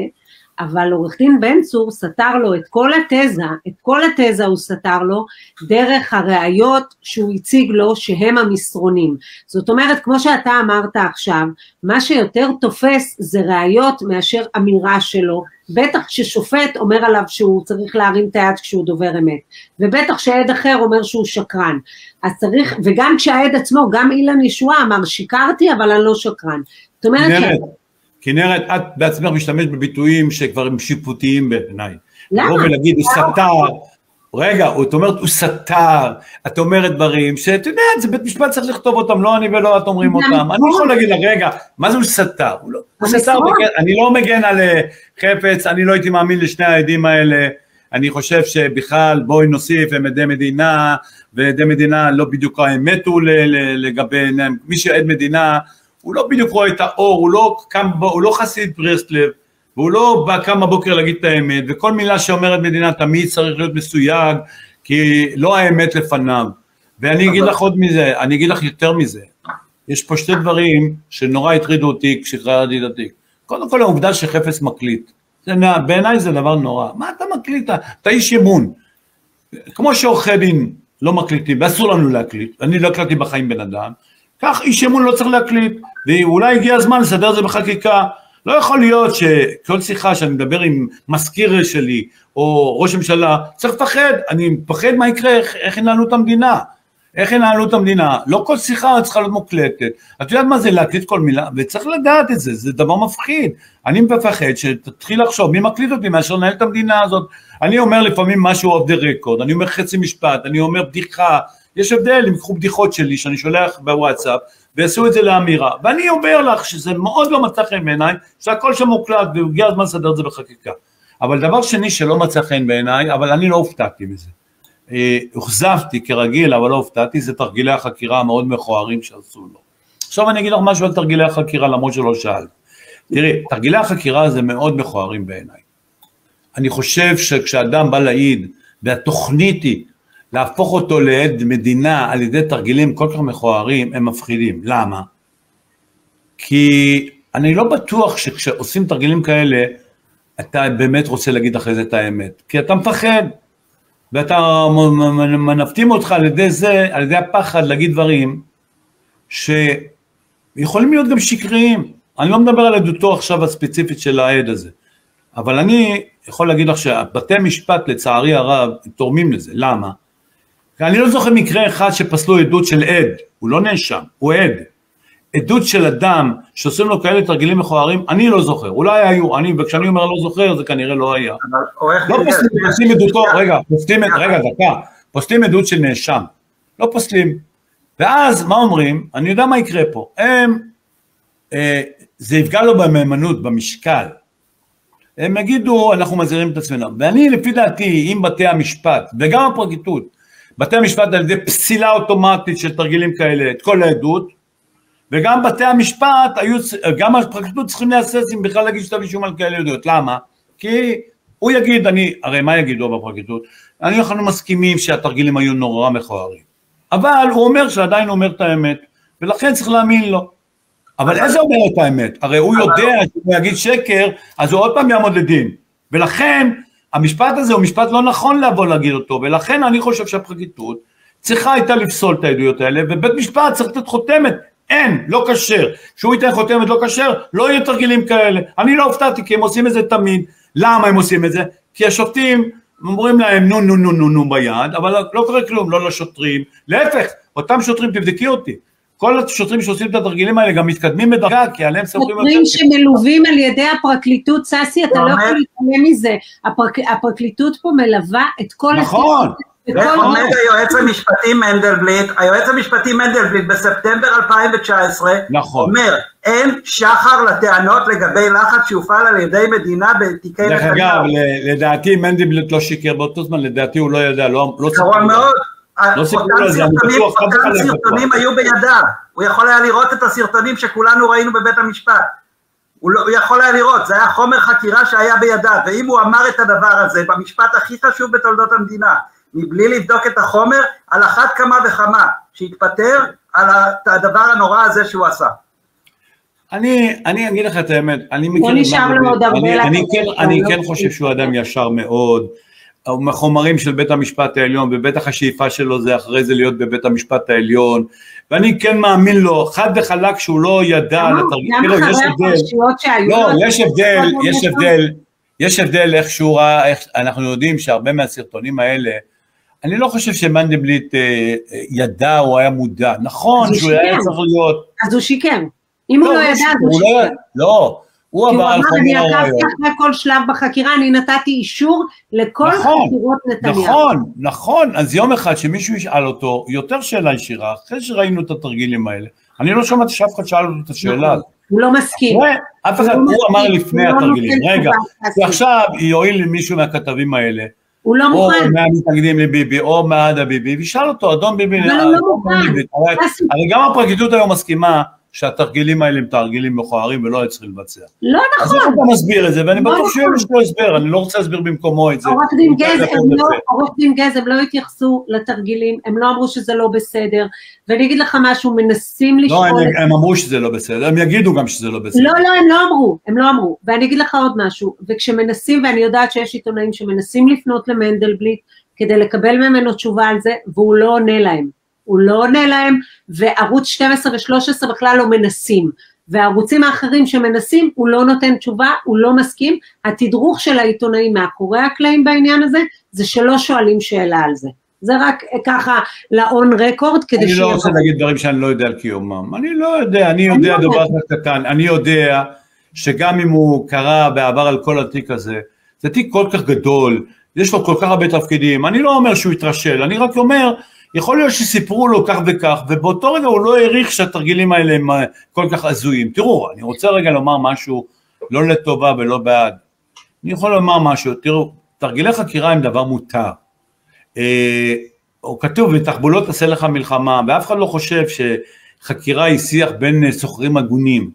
אבל עורך דין בן צור סתר לו את כל התזה, את כל התזה הוא סתר לו דרך הראיות שהוא הציג לו שהם המסרונים. זאת אומרת, כמו שאתה אמרת עכשיו, מה שיותר תופס זה ראיות מאשר אמירה שלו, בטח כששופט אומר עליו שהוא צריך להרים את היד כשהוא דובר אמת, ובטח שעד אחר אומר שהוא שקרן. אז צריך, וגם כשהעד עצמו, גם אילן ישועה אמר שיקרתי אבל אני לא שקרן. זאת אומרת כנרת, את בעצמך משתמשת בביטויים שכבר הם שיפוטיים בעיניי. למה? לבוא ולהגיד הוא סתר, רגע, את אומרת הוא סתר, את אומרת דברים שאתה יודע, זה בית משפט צריך לכתוב אותם, לא אני ולא את אומרים אותם. אני. יכול להגיד לה, רגע, מה זה הוא סתר? הוא לא- סתר, אני לא מגן על אה, חפץ, אני לא הייתי מאמין לשני העדים האלה. אני חושב שבכלל בואי נוסיף הם עדי מדינה, ועדי מדינה לא בדיוק האמת הוא לגבי, מי שעד מדינה הוא לא בדיוק רואה את האור, הוא לא, קם, הוא לא חסיד ברסלב, והוא לא בא קם בבוקר להגיד את האמת, וכל מילה שאומרת מדינה תמיד צריך להיות מסויג, כי לא האמת לפניו. ואני אגיד לך עוד מזה, אני אגיד לך יותר מזה, יש פה שתי דברים שנורא הטרידו אותי כשקראתי את התיק. קודם כל העובדה שחפץ מקליט, בעיניי זה דבר נורא, מה אתה מקליט? אתה איש אמון. כמו שעורכי דין לא מקליטים, ואסור לנו להקליט, אני לא הקלטתי בחיים בן אדם, כך איש אמון לא צריך להקליט, ואולי הגיע הזמן לסדר את זה בחקיקה. לא יכול להיות שכל שיחה שאני מדבר עם מזכיר שלי, או ראש הממשלה, צריך לפחד, אני מפחד מה יקרה, איך, איך ינהלו את המדינה. איך ינהלו את המדינה, לא כל שיחה צריכה להיות מוקלטת, את יודעת מה זה להקליט כל מילה, וצריך לדעת את זה, זה דבר מפחיד, אני מפחד שתתחיל לחשוב מי מקליט אותי מאשר לנהל את המדינה הזאת, אני אומר לפעמים משהו אוף דה רקורד, אני אומר חצי משפט, אני אומר בדיחה, יש הבדל אם ייקחו בדיחות שלי שאני שולח בוואטסאפ ויעשו את זה לאמירה, ואני אומר לך שזה מאוד לא מצא חן בעיניי, שהכל שם מוקלט והגיע הזמן לסדר את זה בחקיקה, אבל דבר שני שלא מצא חן בעיניי, אבל אני לא הופתעתי מזה, אה, אוכזבתי כרגיל, אבל לא הופתעתי, זה תרגילי החקירה המאוד מכוערים שעשו לו. עכשיו אני אגיד לך משהו על תרגילי החקירה, למרות שלא שאלת. תראי, תרגילי החקירה זה מאוד מכוערים בעיניי. אני חושב שכשאדם בא להעיד, והתוכנית היא להפוך אותו לעד מדינה על ידי תרגילים כל כך מכוערים, הם מפחידים. למה? כי אני לא בטוח שכשעושים תרגילים כאלה, אתה באמת רוצה להגיד אחרי זה את האמת. כי אתה מפחד. ואתה מנווטים אותך על ידי זה, על ידי הפחד להגיד דברים שיכולים להיות גם שקריים. אני לא מדבר על עדותו עכשיו הספציפית של העד הזה, אבל אני יכול להגיד לך שבתי משפט לצערי הרב תורמים לזה, למה? אני לא זוכר מקרה אחד שפסלו עדות של עד, הוא לא נאשם, הוא עד. עדות של אדם שעושים לו כאלה תרגילים מכוערים, אני לא זוכר, אולי היו, אני, וכשאני אומר לא זוכר זה כנראה לא היה. לא פוסלים, פוסלים עדותו, רגע, פוסלים, רגע, דקה, פוסלים עדות של נאשם, לא פוסלים. ואז מה אומרים? אני יודע מה יקרה פה. הם, אה, זה יפגע לו במהימנות, במשקל. הם יגידו, אנחנו מזהירים את עצמנו. ואני, לפי דעתי, אם בתי המשפט, וגם הפרקליטות, בתי המשפט על ידי פסילה אוטומטית של תרגילים כאלה, את כל העדות, וגם בתי המשפט, היו, גם הפרקליטות צריכים להסס אם בכלל להגיש כתב אישום על כאלה עדויות. למה? כי הוא יגיד, אני, הרי מה יגידו בפרקליטות? אני אנחנו מסכימים שהתרגילים היו נורא מכוערים. אבל הוא אומר שעדיין הוא אומר את האמת, ולכן צריך להאמין לו. אבל איזה אומר את האמת? הרי הוא יודע שאם הוא יגיד שקר, אז הוא עוד פעם יעמוד לדין. ולכן, המשפט הזה הוא משפט לא נכון לבוא להגיד אותו, ולכן אני חושב שהפרקליטות צריכה הייתה לפסול את העדויות האלה, ובית משפט צריך לתת חותמת, אין, לא כשר. כשהוא ייתן חותמת לא כשר, לא יהיו תרגילים כאלה. אני לא הופתעתי, כי הם עושים את זה תמיד. למה הם עושים את זה? כי השופטים אומרים להם נו נו נו נו נו ביד, אבל לא קורה כלום, לא לשוטרים. להפך, אותם שוטרים, תבדקי אותי. כל השוטרים שעושים את התרגילים האלה גם מתקדמים בדרגה, כי עליהם סומכים שוטרים שמלווים על ידי הפרקליטות, ססי, אתה לא יכול להתעלם מזה. הפרק, הפרקליטות פה מלווה את כל... נכון. ועומד היועץ המשפטי מנדלבליט, היועץ המשפטי מנדלבליט בספטמבר 2019, נכון. אומר, אין שחר לטענות לגבי לחץ שהופעל על ידי מדינה בתיקי דרך אגב, לדעתי מנדלבליט לא שיקר באותו זמן, לדעתי הוא לא ידע, לא קרוב מאוד. לא סיפרו על זה, אני בטוח, אותם סרטונים היו בידיו, הוא יכול היה לראות את הסרטונים שכולנו ראינו בבית המשפט. הוא, לא, הוא יכול היה לראות, זה היה חומר חקירה שהיה בידיו, ואם הוא אמר את הדבר הזה במשפט הכי חשוב בתולדות המדינה, מבלי לבדוק את החומר, על אחת כמה וכמה, שהתפטר על הדבר הנורא הזה שהוא עשה. אני, אני אגיד לך את האמת, אני לא מכיר את נשאר לו עוד הרבה אני, אני, כן, אני לא כן. חושב שהוא אדם ישר מאוד, מהחומרים של בית המשפט העליון, ובטח השאיפה שלו זה אחרי זה להיות בבית המשפט העליון, ואני כן מאמין לו, חד וחלק שהוא לא ידע על לא, התרגיל, גם תראו, אחרי הפרשיות שהיו לא, יש הבדל, לא יש. הבדל, יש הבדל איך שהוא ראה, אנחנו יודעים שהרבה מהסרטונים האלה, אני לא חושב שמנדלבליט אה, אה, ידע או היה מודע, נכון שהוא היה. צריך להיות, אז הוא שיקר. אם הוא לא ידע, אז הוא לא- שיקר. לא, הוא כי הוא עבר על אמר, חומר אני הראיות. עקבתי אחרי כל שלב בחקירה, אני נתתי אישור לכל נכון, חקירות נתניהו. נכון, נכון, אז יום אחד שמישהו ישאל אותו יותר שאלה ישירה, אחרי שראינו את התרגילים האלה, אני לא שמעתי שאף אחד שאל אותו את השאלה הזאת. הוא לא מסכים. אף אחד, הוא לא אמר לפני לא התרגילים, רגע. ועכשיו יועיל למישהו מהכתבים האלה, הוא לא או מוכן. מהמתנגדים לביבי, או מעדה ביבי, וישאל אותו, אדון ביבי, אבל הוא לא מוכן. הרי גם הפרקליטות היום מסכימה שהתרגילים האלה הם תרגילים מכוערים ולא היה צריך לבצע. לא אז איך נכון. אתה מסביר את זה, ואני לא בטוח שיהיה נכון. יש לו הסבר, אני לא רוצה להסביר במקומו את זה. עורך דין הוא גז, יודע הם יותר לא. עורך דין גז, הם לא התייחסו לתרגילים, הם לא אמרו שזה לא בסדר, ואני אגיד לך משהו, מנסים לא, לשאול... את- הם אמרו שזה לא בסדר, הם יגידו גם שזה לא בסדר. לא, לא, הם לא אמרו, הם לא אמרו. ואני אגיד לך עוד משהו, וכשמנסים, ואני יודעת שיש עיתונאים שמנסים לפנות למנדלבליט כדי לקבל ממנו תשובה על זה, והוא לא עונה להם. הוא לא עונה להם, וערוץ 12 ו-13 בכלל לא מנסים. והערוצים האחרים שמנסים, הוא לא נותן תשובה, הוא לא מסכים. התדרוך של העיתונאים מאחורי הקלעים בעניין הזה, זה שלא שואלים שאלה על זה. זה רק ככה לאון רקורד, כדי אני לא רוצה. להגיד דברים שאני לא יודע על קיומם. אני לא יודע, אני יודע לא דבר יודע. אחד קטן, אני יודע שגם אם הוא קרא בעבר על כל התיק הזה, זה תיק כל כך גדול, יש לו כל כך הרבה תפקידים, אני לא אומר שהוא התרשל, אני רק אומר, יכול להיות שסיפרו לו כך וכך, ובאותו רגע הוא לא העריך שהתרגילים האלה הם אה, כל כך הזויים. תראו, אני רוצה רגע לומר משהו, לא לטובה ולא בעד. אני יכול לומר משהו, תראו, תרגילי חקירה הם דבר מותר. אה, או כתוב, ותחבולות תעשה לך מלחמה, ואף אחד לא חושב שחקירה היא שיח בין אה, סוחרים הגונים.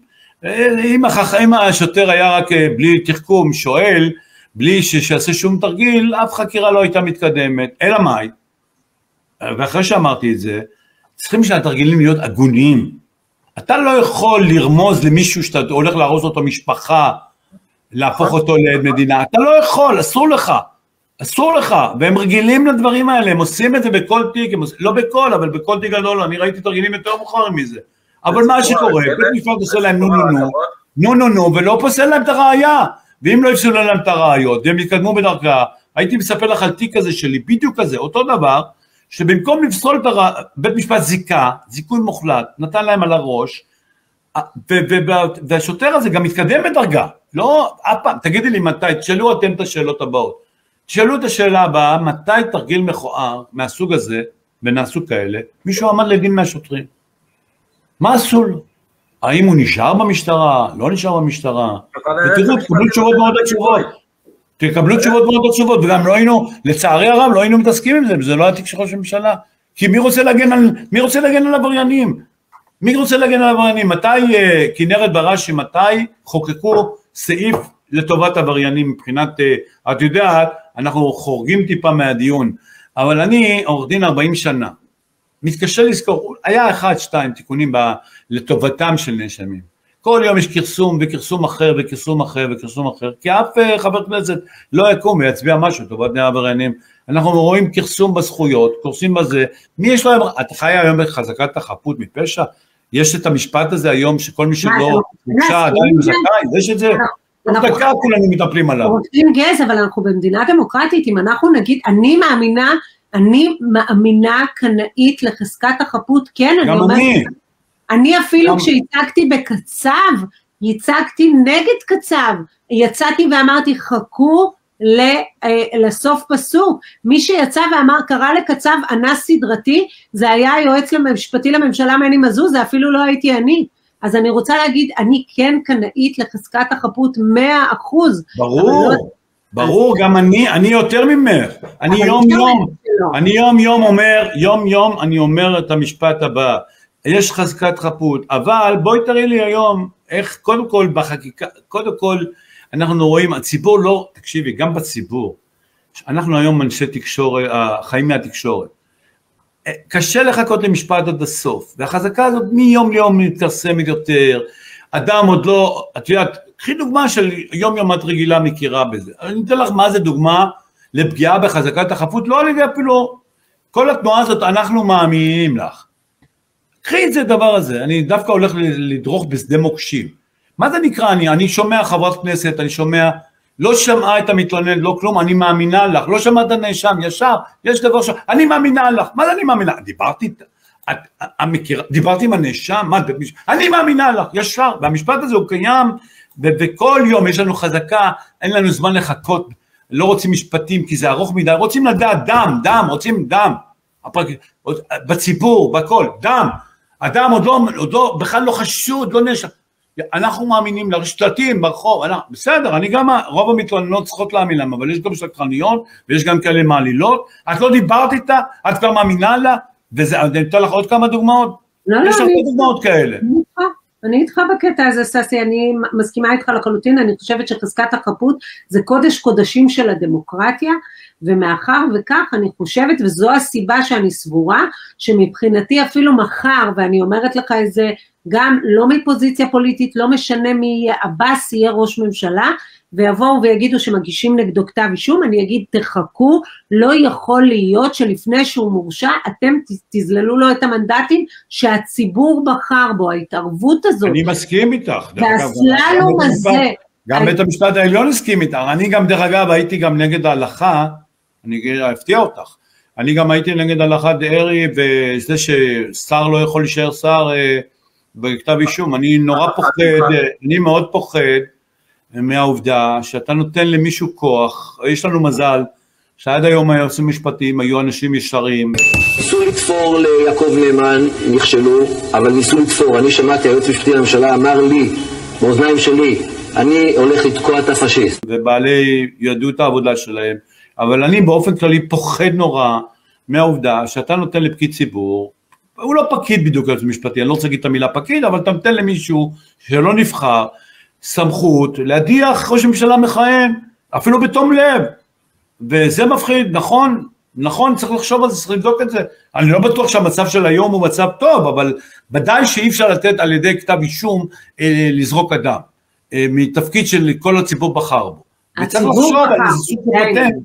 אה, אם, החכ... אם השוטר היה רק בלי תחכום, שואל, בלי. שיעשה שום תרגיל, אף חקירה לא הייתה מתקדמת, אלא מאי? ואחרי שאמרתי את זה, צריכים שהתרגילים להיות הגונים. אתה לא יכול לרמוז למישהו שאתה הולך להרוס אותו משפחה, להפוך אותו לעד מדינה, אתה לא יכול, אסור לך. אסור לך, והם רגילים לדברים האלה, הם עושים את זה בכל תיק, עושים, לא בכל, אבל בכל תיק גדול, אני ראיתי תרגילים יותר מאוחרים מזה. אבל מה שקורה, בית משפט עושה להם נו נו נו, נו נו נו, ולא פוסל להם את הראייה. ואם לא יפסלו להם את הראיות, והם יתקדמו בדרכה, הייתי מספר לך על תיק כזה שלי, בדיוק כזה, אותו דבר, שבמקום לפסול את הראייה, בית משפט זיכה, זיכוי מוחלט, נתן להם על הראש, ו- ו- והשוטר הזה גם מתקדם בדרגה, לא, אף פעם, תגידי לי מתי, תשאלו אתם את השאלות הבאות. תשאלו את השאלה הבאה, מתי תרגיל מכוער מהסוג הזה, ונעשו כאלה, מישהו עמד לדין מהשוטרים? מה עשו לו? האם הוא נשאר במשטרה, לא נשאר במשטרה? ותראו, תקבלו תשובות מאוד עצובות. תקבלו תשובות מאוד עצובות, וגם לא היינו, לצערי הרב, לא היינו מתעסקים עם זה, וזה לא התיק של ראש הממשלה. כי מי רוצה להגן על, מי רוצה להגן על עבריינים? מי רוצה להגן על עבריינים? מתי, אה, כנרת בראשי, מתי חוקקו סעיף לטובת עבריינים מבחינת, אה, את יודעת, אנחנו חורגים טיפה מהדיון, אבל אני עורך דין 40 שנה, מתקשה לזכור, היה אחד, שתיים תיקונים ב, לטובתם של נאשמים. כל יום יש כרסום וכרסום אחר וכרסום אחר וכרסום אחר, כי אף אה, חבר כנסת לא יקום ויצביע משהו לטובת בני העבריינים. אנחנו רואים כרסום בזכויות, כורסים בזה, מי יש לו, אתה חי היום בחזקת החפות מפשע? יש את המשפט הזה היום שכל מי שלא לא, הוגשה לא, עדיין לא, זכאי, יש את זה? אנחנו- דקה כולנו מטפלים עליו. דין גז, אבל אנחנו במדינה דמוקרטית, אם אנחנו נגיד, אני מאמינה, אני מאמינה קנאית לחזקת החפות, כן, אני גם אומרת, אני. אני אפילו כשייצגתי בקצב, ייצגתי נגד קצב, יצאתי ואמרתי חכו ל, אה, לסוף פסוק, מי שיצא ואמר, קרא לקצב אנס סדרתי, זה היה היועץ המשפטי לממשלה מני מזוז, זה אפילו לא הייתי אני. אז אני רוצה להגיד, אני כן קנאית לחזקת החפות מאה אחוז. ברור, אבל ברור, גם אני, אני יותר ממך, אני אבל יום. אני יום יום אומר, יום יום אני אומר את המשפט הבא, יש חזקת חפות, אבל בואי תראי לי היום איך קודם כל בחקיקה, קודם כל אנחנו רואים, הציבור לא, תקשיבי, גם בציבור, אנחנו היום אנשי תקשורת, חיים מהתקשורת, אה, קשה לחכות למשפט עד הסוף, והחזקה הזאת מיום ליום מתכרסמת יותר, אדם עוד לא, את יודעת, קחי דוגמה של יום יום את רגילה מכירה בזה, אני אתן לך מה זה דוגמה לפגיעה בחזקת החפות, לא על ידי אפילו, כל התנועה הזאת, אנחנו מאמינים לך. קחי את זה, הדבר הזה, אני דווקא הולך לדרוך בשדה מוקשים. מה זה נקרא, אני, אני שומע חברת כנסת, אני שומע, לא שמעה את המתלונן, לא כלום, אני מאמינה לך, לא שמעת הנאשם, ישר, יש דבר ש... אני מאמינה לך, מה זה אני מאמינה? דיברתי איתה. את, המכיר, דיברתי עם הנאשם, מה, אני מאמינה לך, ישר, והמשפט הזה הוא קיים, וכל יום יש לנו חזקה, אין לנו זמן לחכות, לא רוצים משפטים כי זה ארוך מדי, רוצים לדעת דם, דם, רוצים דם, הפרק, בציבור, בכל, דם, אדם עוד לא, עוד לא, בכלל לא חשוד, לא נאשם, אנחנו מאמינים לרשתתים ברחוב, אנחנו, בסדר, אני גם, רוב המתלוננות צריכות להאמין להם, אבל יש גם שקרניות ויש גם כאלה מעלילות, את לא דיברת איתה, את כבר מאמינה לה, וזה, אני אתן לך עוד כמה דוגמאות, לא, יש לא, הרבה אני- דוגמאות כאלה. אני איתך בקטע הזה, ססי, אני מסכימה איתך לחלוטין, אני חושבת שחזקת החפות זה קודש קודשים של הדמוקרטיה, ומאחר וכך אני חושבת, וזו הסיבה שאני סבורה, שמבחינתי אפילו מחר, ואני אומרת לך את זה גם לא מפוזיציה פוליטית, לא משנה מי יהיה, עבאס יהיה ראש ממשלה, ויבואו ויגידו שמגישים נגדו כתב אישום, אני אגיד תחכו, לא יכול להיות שלפני שהוא מורשע אתם תזללו לו את המנדטים שהציבור בחר בו, ההתערבות הזאת, אני מסכים איתך. והסללום הזה, גם בית המשפט העליון הסכים איתך, אני גם דרך אגב הייתי גם נגד ההלכה, אני אפתיע אותך, אני גם הייתי נגד הלכת דרעי וזה ששר לא יכול להישאר שר אה, בכתב אישום, אני נורא פוחד, אה, אני מאוד פוחד מהעובדה שאתה נותן למישהו כוח, יש לנו מזל שעד היום היועצים המשפטיים היו אנשים ישרים, ניסו לתפור ליעקב נאמן, נכשלו, אבל ניסו לתפור. אני שמעתי, היועץ המשפטי לממשלה אמר לי, באוזניים שלי, אני הולך לתקוע את הפשיסט. ובעלי ידעו את העבודה שלהם, אבל אני באופן כללי פוחד נורא מהעובדה שאתה נותן לפקיד ציבור, הוא לא פקיד בדיוק היועץ המשפטי, אני לא רוצה להגיד את המילה פקיד, אבל אתה נותן למישהו שלא נבחר סמכות להדיח ראש ממשלה מכהן, אפילו בתום לב, וזה מפחיד, נכון, נכון, צריך לחשוב על זה, צריך לבדוק את זה. אני לא בטוח שהמצב של היום הוא מצב טוב, אבל ודאי שאי אפשר לתת על ידי כתב אישום אה, לזרוק אדם, אה, מתפקיד של כל הציבור בחר בו. וצריך הציבור לחשוב על בחר, איזה סוג. פטנט,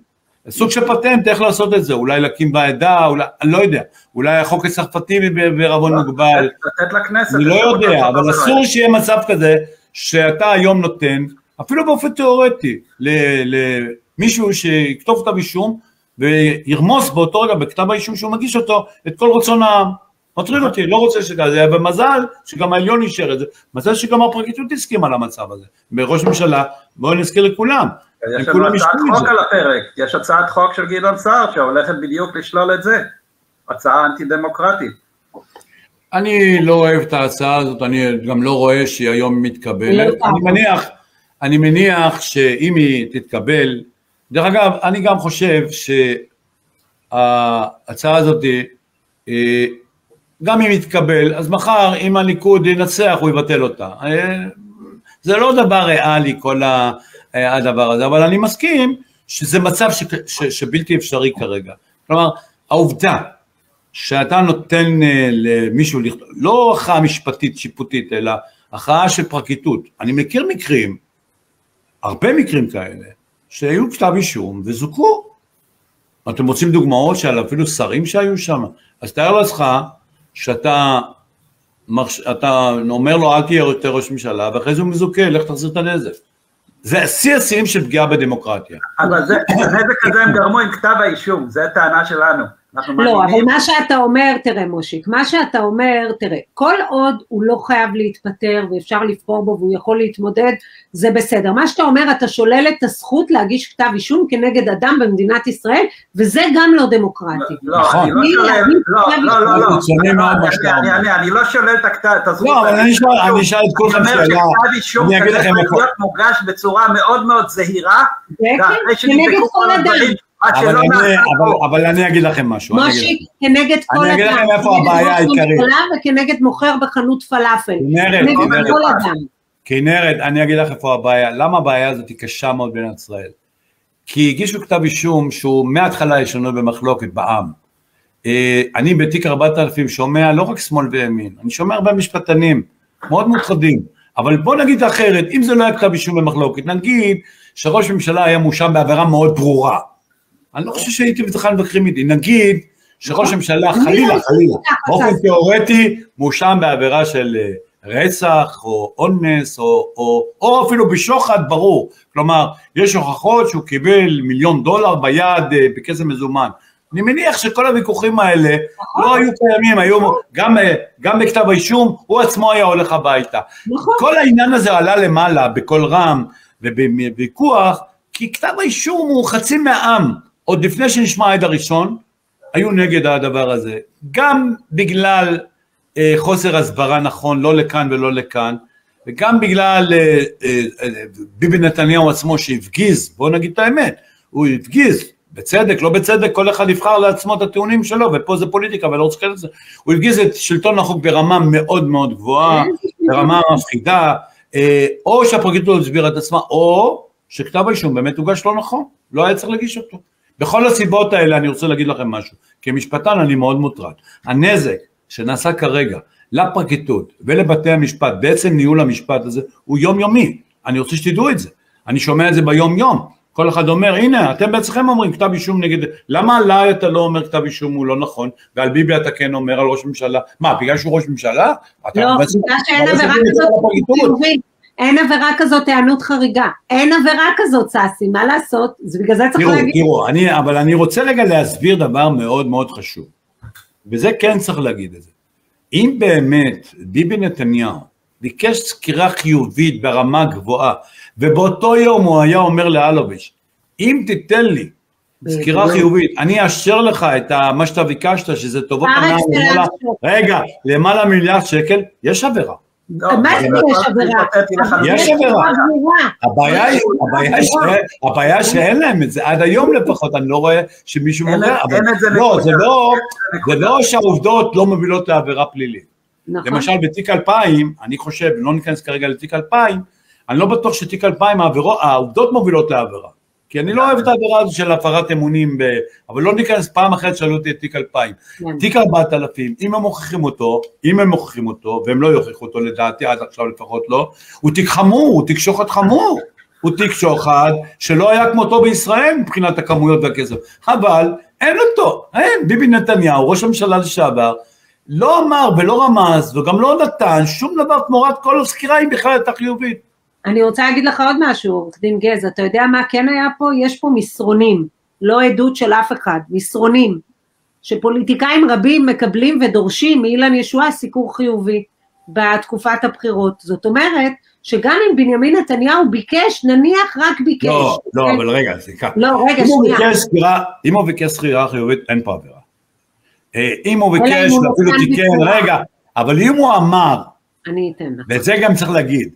סוג של פטנט איך לעשות את זה, אולי להקים ועדה, אולי, אני לא יודע, אולי החוק הצרפתי ב- בערבון מוגבל, לתת לכנסת. אני לא יודע, אבל זה. אסור שיהיה מצב כזה שאתה היום נותן, אפילו באופן תיאורטי, למישהו שיכתוב כתב אישום וירמוס באותו רגע בכתב האישום שהוא מגיש אותו את כל רצון העם. מטריד אותי, לא רוצה שכזה, ומזל שגם העליון אישר את זה, מזל שגם הפרקליטות הסכימה למצב הזה. בראש ממשלה, בואו נזכיר לכולם, יש לנו הצעת חוק. על הפרק, יש הצעת חוק של גדעון סער שהולכת בדיוק לשלול את זה. הצעה אנטי דמוקרטית. אני לא אוהב את ההצעה הזאת, אני גם לא רואה שהיא היום מתקבלת. לא אני מניח, אני מניח שאם היא תתקבל, דרך אגב, אני גם חושב שההצעה הזאת, אה, גם אם יתקבל, אז מחר אם הליכוד ינצח הוא יבטל אותה. אה, זה לא דבר ריאלי כל ה- הדבר הזה, אבל אני מסכים שזה מצב ש, ש, שבלתי אפשרי כרגע. כלומר, העובדה שאתה נותן אה, למישהו, לא הכרעה משפטית שיפוטית, אלא הכרעה של פרקליטות. אני מכיר מקרים, הרבה מקרים כאלה, שהיו כתב אישום וזוכו. אתם רוצים דוגמאות של אפילו שרים שהיו שם? אז תאר לעצמך שאתה. אתה אומר לו אל תהיה יותר ראש ממשלה, ואחרי זה הוא מזוכה, לך תחזיר את הנזק. זה שיא השיאים של פגיעה בדמוקרטיה. אבל זה, הנזק הזה הם גרמו עם כתב האישום, זו הטענה שלנו. לא, אבל מה שאתה אומר, תראה מושיק, מה שאתה אומר, תראה, כל עוד הוא לא חייב להתפטר ואפשר לבחור בו והוא יכול להתמודד, זה בסדר. מה שאתה אומר, אתה שולל את הזכות להגיש כתב אישום כנגד אדם במדינת ישראל, וזה גם לא דמוקרטי. לא, נכון. אני לא שולל, אני- לא, לא, לא, לא, אני- לא שולל את את הזכות. לא, אבל אני אשאל- להגיש אני אשאל את כולכם אני אומר שאלה. שכתב אישום אני אגיד כזה לכם צריך איפה- להיות מוגש בצורה מאוד מאוד זהירה, כן, ואחרי שנבדקו כל. הדברים, אבל אני, אבל. אבל אני אגיד לכם משהו. אני אגיד מושיק, לכם. כנגד כל אדם. אני אגיד לכם איפה כנגד הבעיה העיקרית. וכנגד מוכר בחנות פלאפל. כנרת, כנגד כנרת. כל אדם. כנרת, אני אגיד לך איפה הבעיה, למה הבעיה הזאת היא קשה מאוד במדינת ישראל? כי הגישו כתב אישום שהוא מההתחלה יש לנו במחלוקת בעם. אה, אני בתיק 4000 שומע לא רק שמאל וימין, אני שומע הרבה משפטנים מאוד מוטרדים. אבל בוא נגיד אחרת, אם זה לא היה כתב אישום במחלוקת, נגיד שראש ממשלה היה מואשם בעבירה מאוד ברורה. אני לא חושב שהייתי בכלל מבקרים איתי, נגיד שראש הממשלה חלילה, חלילה, באופן תיאורטי מואשם בעבירה של אה, רצח או אונס או, או, או אפילו בשוחד ברור, כלומר יש הוכחות שהוא קיבל מיליון דולר ביד אה, בכסף מזומן, אני מניח שכל הוויכוחים האלה נכון. לא היו קיימים, היו גם, אה, גם בכתב האישום, הוא עצמו היה הולך הביתה. נכון. כל העניין הזה עלה למעלה בקול רם ובוויכוח, כי כתב האישום הוא חצי מהעם, עוד לפני שנשמע העד הראשון, היו נגד הדבר הזה, גם בגלל אה, חוסר הסברה נכון, לא לכאן ולא לכאן, וגם בגלל אה, אה, אה, ביבי נתניהו עצמו שהפגיז, בואו נגיד את האמת, הוא הפגיז, בצדק, לא בצדק, כל אחד יבחר לעצמו את הטיעונים שלו, ופה זה פוליטיקה, אבל לא רוצה את זה. הוא הפגיז את שלטון החוק ברמה מאוד מאוד גבוהה, ברמה מפחידה, אה, או שהפרקליטות הסבירה את עצמה, או שכתב האישום באמת הוגש לא נכון, לא היה צריך להגיש אותו. בכל הסיבות האלה אני רוצה להגיד לכם משהו, כמשפטן אני מאוד מוטרד. הנזק שנעשה כרגע לפרקליטות ולבתי המשפט, בעצם ניהול המשפט הזה, הוא יומיומי, אני רוצה שתדעו את זה, אני שומע את זה ביום יום, כל אחד אומר הנה אתם בעצמכם אומרים כתב אישום נגד, למה עליי אתה לא אומר כתב אישום? הוא לא נכון. ועל ביבי אתה כן אומר על ראש ממשלה, מה בגלל שהוא ראש ממשלה? לא, בגלל שאין עבירה כזאת אין עבירה כזאת היענות חריגה, אין עבירה כזאת סאסי, מה לעשות? זה בגלל זה צריך להגיד. תראו, תראו, אבל אני רוצה רגע להסביר דבר מאוד מאוד חשוב, וזה כן צריך להגיד את זה. אם באמת ביבי נתניהו ביקש סקירה חיובית ברמה גבוהה, ובאותו יום הוא היה אומר לאלוביץ', אם תיתן לי סקירה חיובית, אני אאשר לך את מה שאתה ביקשת, שזה טובות הנאה רגע, למעלה מיליארד שקל, יש עבירה. לא, מה זה יש עבירה? יש עבירה. הבעיה שאין להם את זה, עד היום לפחות, אני לא רואה שמישהו אומר, אבל לא, לא, זה לא שהעובדות לא מובילות לעבירה פלילית. נכון. למשל בתיק 2000, אני חושב, לא ניכנס כרגע לתיק 2000, אני לא בטוח שתיק 2000 העובדות מובילות לעבירה. כי אני לא אוהב את העבירה הזו של הפרת אמונים, ב... אבל לא ניכנס פעם אחרת שאלו אותי את תיק 2000. כן. תיק 4000, אם הם מוכיחים אותו, אם הם מוכיחים אותו, והם לא יוכיחו אותו לדעתי, עד עכשיו לפחות לא, הוא תיק חמור, הוא תיק שוחד חמור. הוא תיק שוחד שלא היה כמותו בישראל מבחינת הכמויות והכסף, אבל אין אותו, אין, ביבי נתניהו, ראש הממשלה לשעבר, לא אמר ולא רמז וגם לא נתן שום דבר תמורת כל סקירה אם בכלל הייתה חיובית. אני רוצה להגיד לך עוד משהו, עורך דין גז, אתה יודע מה כן היה פה? יש פה מסרונים, לא עדות של אף אחד, מסרונים, שפוליטיקאים רבים מקבלים ודורשים מאילן ישועה סיקור חיובי בתקופת הבחירות. זאת אומרת, שגם אם בנימין נתניהו ביקש, נניח רק ביקש. לא, לא, אבל רגע, סליחה. לא, רגע, שנייה. אם הוא ביקש סקירה חיובית, אין פה עבירה. אה, אם הוא ביקש, אפילו תיקן, רגע, אבל אם הוא אמר, אני אתן לך. ואת זה גם צריך להגיד,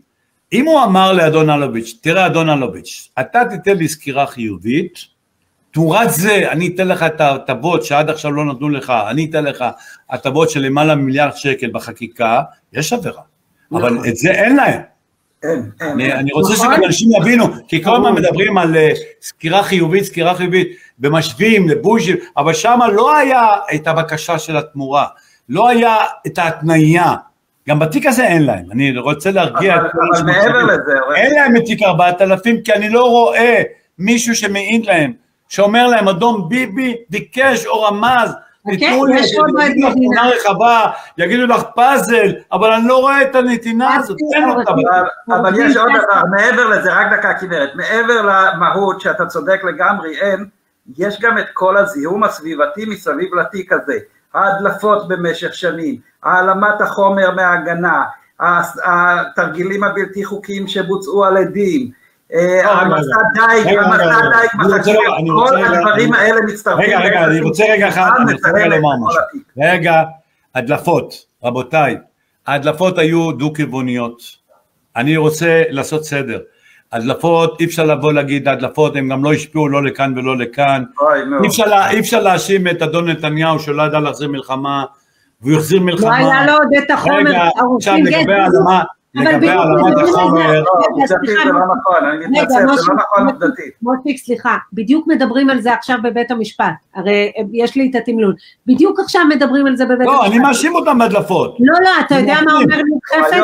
אם הוא אמר לאדון אלוביץ', תראה אדון אלוביץ', אתה תיתן לי סקירה חיובית, תמורת זה אני אתן לך את ההטבות שעד עכשיו לא נתנו לך, אני אתן לך הטבות של למעלה ממיליארד שקל בחקיקה, יש עבירה, אבל נכון. את זה אין להם. אין, אין. אני רוצה נכון. שגם אנשים יבינו, כי כל הזמן מדברים על אה, סקירה חיובית, סקירה חיובית, ומשווים לבוז'י, אבל שם לא היה את הבקשה של התמורה, לא היה את ההתניה, גם בתיק הזה אין להם, אני רוצה להרגיע את כל אבל מעבר לזה, אין להם את תיק 4000 כי אני לא רואה מישהו שמעיד להם, שאומר להם אדום ביבי ביקש או רמז, אוקיי, תיתנו לי, יגידו לך תמונה רחבה, יגידו לך פאזל, אבל אני לא רואה את הנתינה הזאת, אין אותה. אבל יש עוד דבר, מעבר לזה, רק דקה כנרת, מעבר למהות שאתה צודק לגמרי, אין, יש גם את כל הזיהום הסביבתי מסביב לתיק הזה. ההדלפות במשך שנים, העלמת החומר מההגנה, התרגילים הבלתי חוקיים שבוצעו על עדים, אה, המסע דייג, המסע דייג כל הדברים האלה מצטרפים. רגע, רגע, אני רוצה רגע אחד, אני רוצה רגע לומר משהו. רגע, הדלפות, רבותיי, ההדלפות היו דו-כיווניות. אני רוצה לעשות סדר. הדלפות, אי אפשר לבוא להגיד הדלפות, הם גם לא השפיעו לא לכאן ולא לכאן. אי אפשר, אי אפשר להאשים את אדון נתניהו שלא ידע להחזיר מלחמה, והוא החזיר מלחמה. לא היה לו עוד את החומר. רגע, עכשיו לגבי העלמה, לגבי העלמת החומר. זה לא נכון, אני מתנצל, זה לא נכון עובדתית. מוטפיק, סליחה, בדיוק מדברים על זה עכשיו בבית המשפט, הרי יש לי את התמלול, בדיוק עכשיו מדברים על זה בבית המשפט. לא, אני מאשים אותם בהדלפות. לא, לא, אתה יודע מה אומר לי חפץ?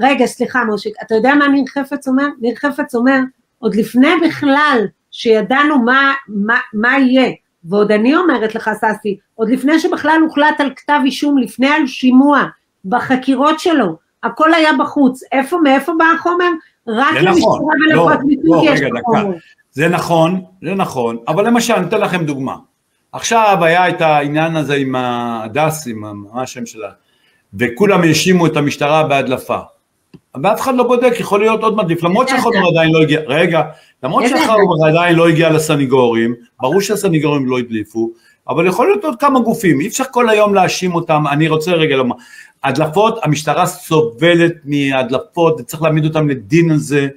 רגע, סליחה מושיק, אתה יודע מה ניר חפץ אומר? ניר חפץ אומר, עוד לפני בכלל שידענו מה, מה, מה יהיה, ועוד אני אומרת לך, ססי, עוד לפני שבכלל הוחלט על כתב אישום, לפני על שימוע, בחקירות שלו, הכל היה בחוץ. איפה, מאיפה בא החומר? רק נכון, לא, ולפרקליטות לא, יש רגע. החומר. זה נכון, זה נכון, אבל למשל, אני אתן לכם דוגמה. עכשיו היה את העניין הזה עם הדס, עם מה השם שלה, וכולם האשימו את המשטרה בהדלפה. ואף אחד לא בודק, יכול להיות עוד מדליף, למרות שהחומר עדיין לא הגיע, רגע, למרות שהחומר עדיין לא הגיע לסניגורים, ברור שהסניגורים לא הדליפו, אבל יכול להיות עוד כמה גופים, אי אפשר כל היום להאשים אותם, אני רוצה רגע לומר, הדלפות, המשטרה סובלת מהדלפות, וצריך להעמיד אותם לדין על זה,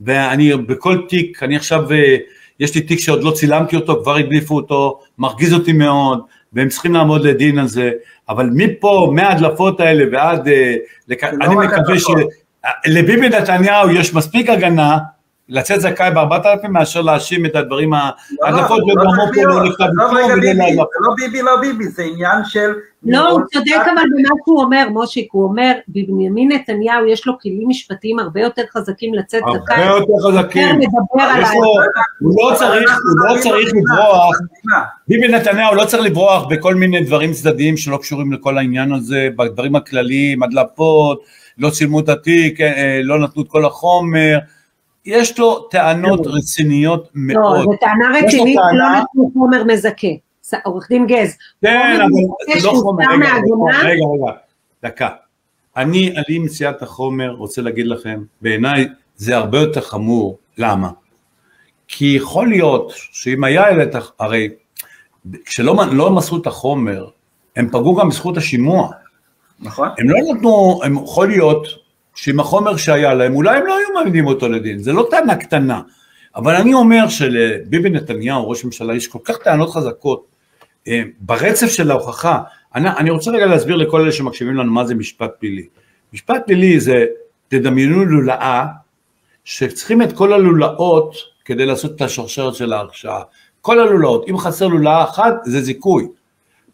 ואני בכל תיק, אני עכשיו, אה, יש לי תיק שעוד לא צילמתי אותו, כבר הדליפו אותו, מרגיז אותי מאוד, והם צריכים לעמוד לדין על זה, אבל מפה, מההדלפות האלה ועד, אה. לא אני מקווה הדלפות. שלביבי נתניהו יש מספיק הגנה לצאת זכאי בארבעת אלפים מאשר להאשים את הדברים, ה- לא, ההדלפות לא, לא לא גרמו צריך פה לא. לכתב לא, אישום רגע, ולא ביבי, להדלפות. זה לא ביבי, לא ביבי, זה עניין של... לא, הוא צודק אבל במה שהוא אומר, מושיק, הוא אומר, בבנימין נתניהו יש לו כלים משפטיים הרבה יותר חזקים לצאת הרבה זכאי, יותר חזקים. יותר. לו- הוא לא צריך, הוא לא צריך לברוח, ביבי נתניהו לא צריך לברוח בכל מיני דברים צדדיים שלא קשורים לכל העניין הזה, בדברים הכלליים, הדלפות, לא צילמו את התיק, אה, אה, לא נתנו את כל החומר, יש לו טענות רציניות לא, מאוד. זו טענה רצינית, לא נתנו חומר מזכה. עורך דין גז. כן, אבל זה לא חומר, רגע, רגע, רגע, דקה. אני, אני עם מציאת החומר רוצה להגיד לכם, בעיניי זה הרבה יותר חמור, למה? כי יכול להיות שאם היה אלה, הרי כשלא לא מסרו את החומר, הם פגעו גם בזכות השימוע. נכון? הם לא נתנו, הם יכול להיות שעם החומר שהיה להם, אולי הם לא היו מעמידים אותו לדין, זה לא טענה קטנה. אבל אני אומר שלביבי נתניהו, ראש הממשלה, יש כל כך טענות חזקות אה, ברצף של ההוכחה. אני, אני רוצה רגע להסביר לכל אלה שמקשיבים לנו מה זה משפט פלילי. משפט פלילי זה, תדמיינו לולאה, שצריכים את כל הלולאות כדי לעשות את השרשרת של ההרשעה. כל הלולאות, אם חסר לולאה אחת, זה זיכוי.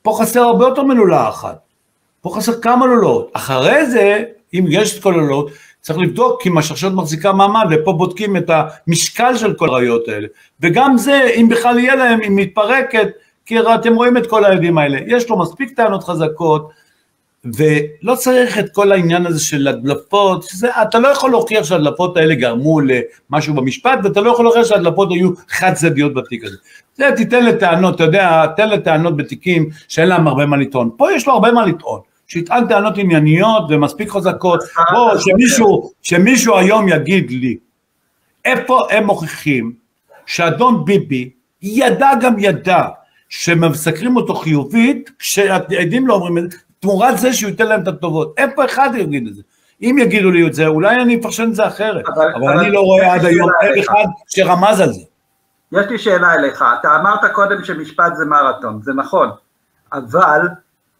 פה חסר הרבה יותר מלולאה אחת. פה חסר כמה לולות. אחרי זה, אם יש את כל הלולות, צריך לבדוק אם השרשרת מחזיקה מעמד, ופה בודקים את המשקל של כל הראיות האלה. וגם זה, אם בכלל יהיה להם, אם מתפרקת, כי אתם רואים את כל העדים האלה. יש לו מספיק טענות חזקות, ולא צריך את כל העניין הזה של הדלפות, שזה, אתה לא יכול להוכיח שההדלפות האלה גרמו למשהו במשפט, ואתה לא יכול להוכיח שההדלפות היו חד צדדיות בתיק הזה. זה תיתן לטענות, אתה יודע, תן לטענות בתיקים שאין להם הרבה מה לטעון. פה יש לו הרבה מה לטעון. שיטען טענות ענייניות ומספיק חזקות. בוא, שמישהו, שמישהו היום יגיד לי, איפה הם מוכיחים שאדון ביבי ידע גם ידע שמסקרים אותו חיובית, כשהעדים לא אומרים את זה, תמורת זה שהוא ייתן להם את הטובות. איפה אחד יגיד את זה? אם יגידו לי את זה, אולי אני אפרשן את זה אחרת, אבל- אבל אבל אני לא רואה עד היום אליך. אחד שרמז על זה. יש לי שאלה אליך, אתה אמרת קודם שמשפט זה מרתון, זה נכון, אבל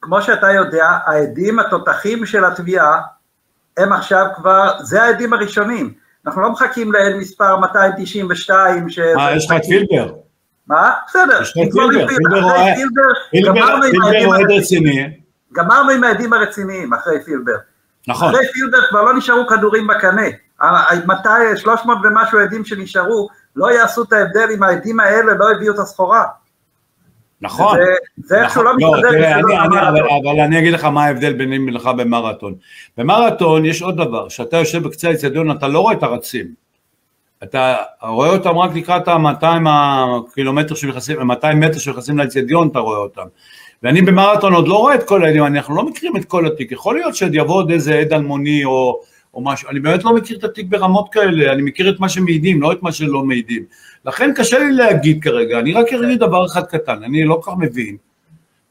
כמו שאתה יודע, העדים התותחים של התביעה הם עכשיו כבר, זה העדים הראשונים, אנחנו לא מחכים לעד מספר 292 ש... אה, יש לך את פילבר. מה? בסדר. יש לך את פילבר, פילבר רואה- פילבר, אוהד. רציני, גמרנו עם העדים הרציניים אחרי פילבר. נכון. אחרי פילבר כבר לא נשארו כדורים בקנה. 200, 300 ומשהו עדים שנשארו, לא יעשו את ההבדל אם העדים האלה לא הביאו את הסחורה. נכון. זה- איכשהו לא לא, מסתדר. לא. אבל, אני אגיד לך מה ההבדל ביני ובינך במרתון. במרתון יש עוד דבר, כשאתה יושב בקצה האצטדיון אתה לא רואה את הרצים. אתה רואה אותם רק לקראת ה-200 הקילומטר שנכנסים, 200 מטר שנכנסים לאצטדיון אתה רואה אותם. ואני במרתון עוד לא רואה את כל העדים, אנחנו לא מכירים את כל התיק, יכול להיות שעוד יבוא עוד איזה עד אלמוני או, או משהו, אני באמת לא מכיר את התיק ברמות כאלה, אני מכיר את מה שמעידים, לא את מה שלא מעידים. לכן קשה לי להגיד כרגע, אני רק אגיד דבר אחד קטן, אני לא כל כך מבין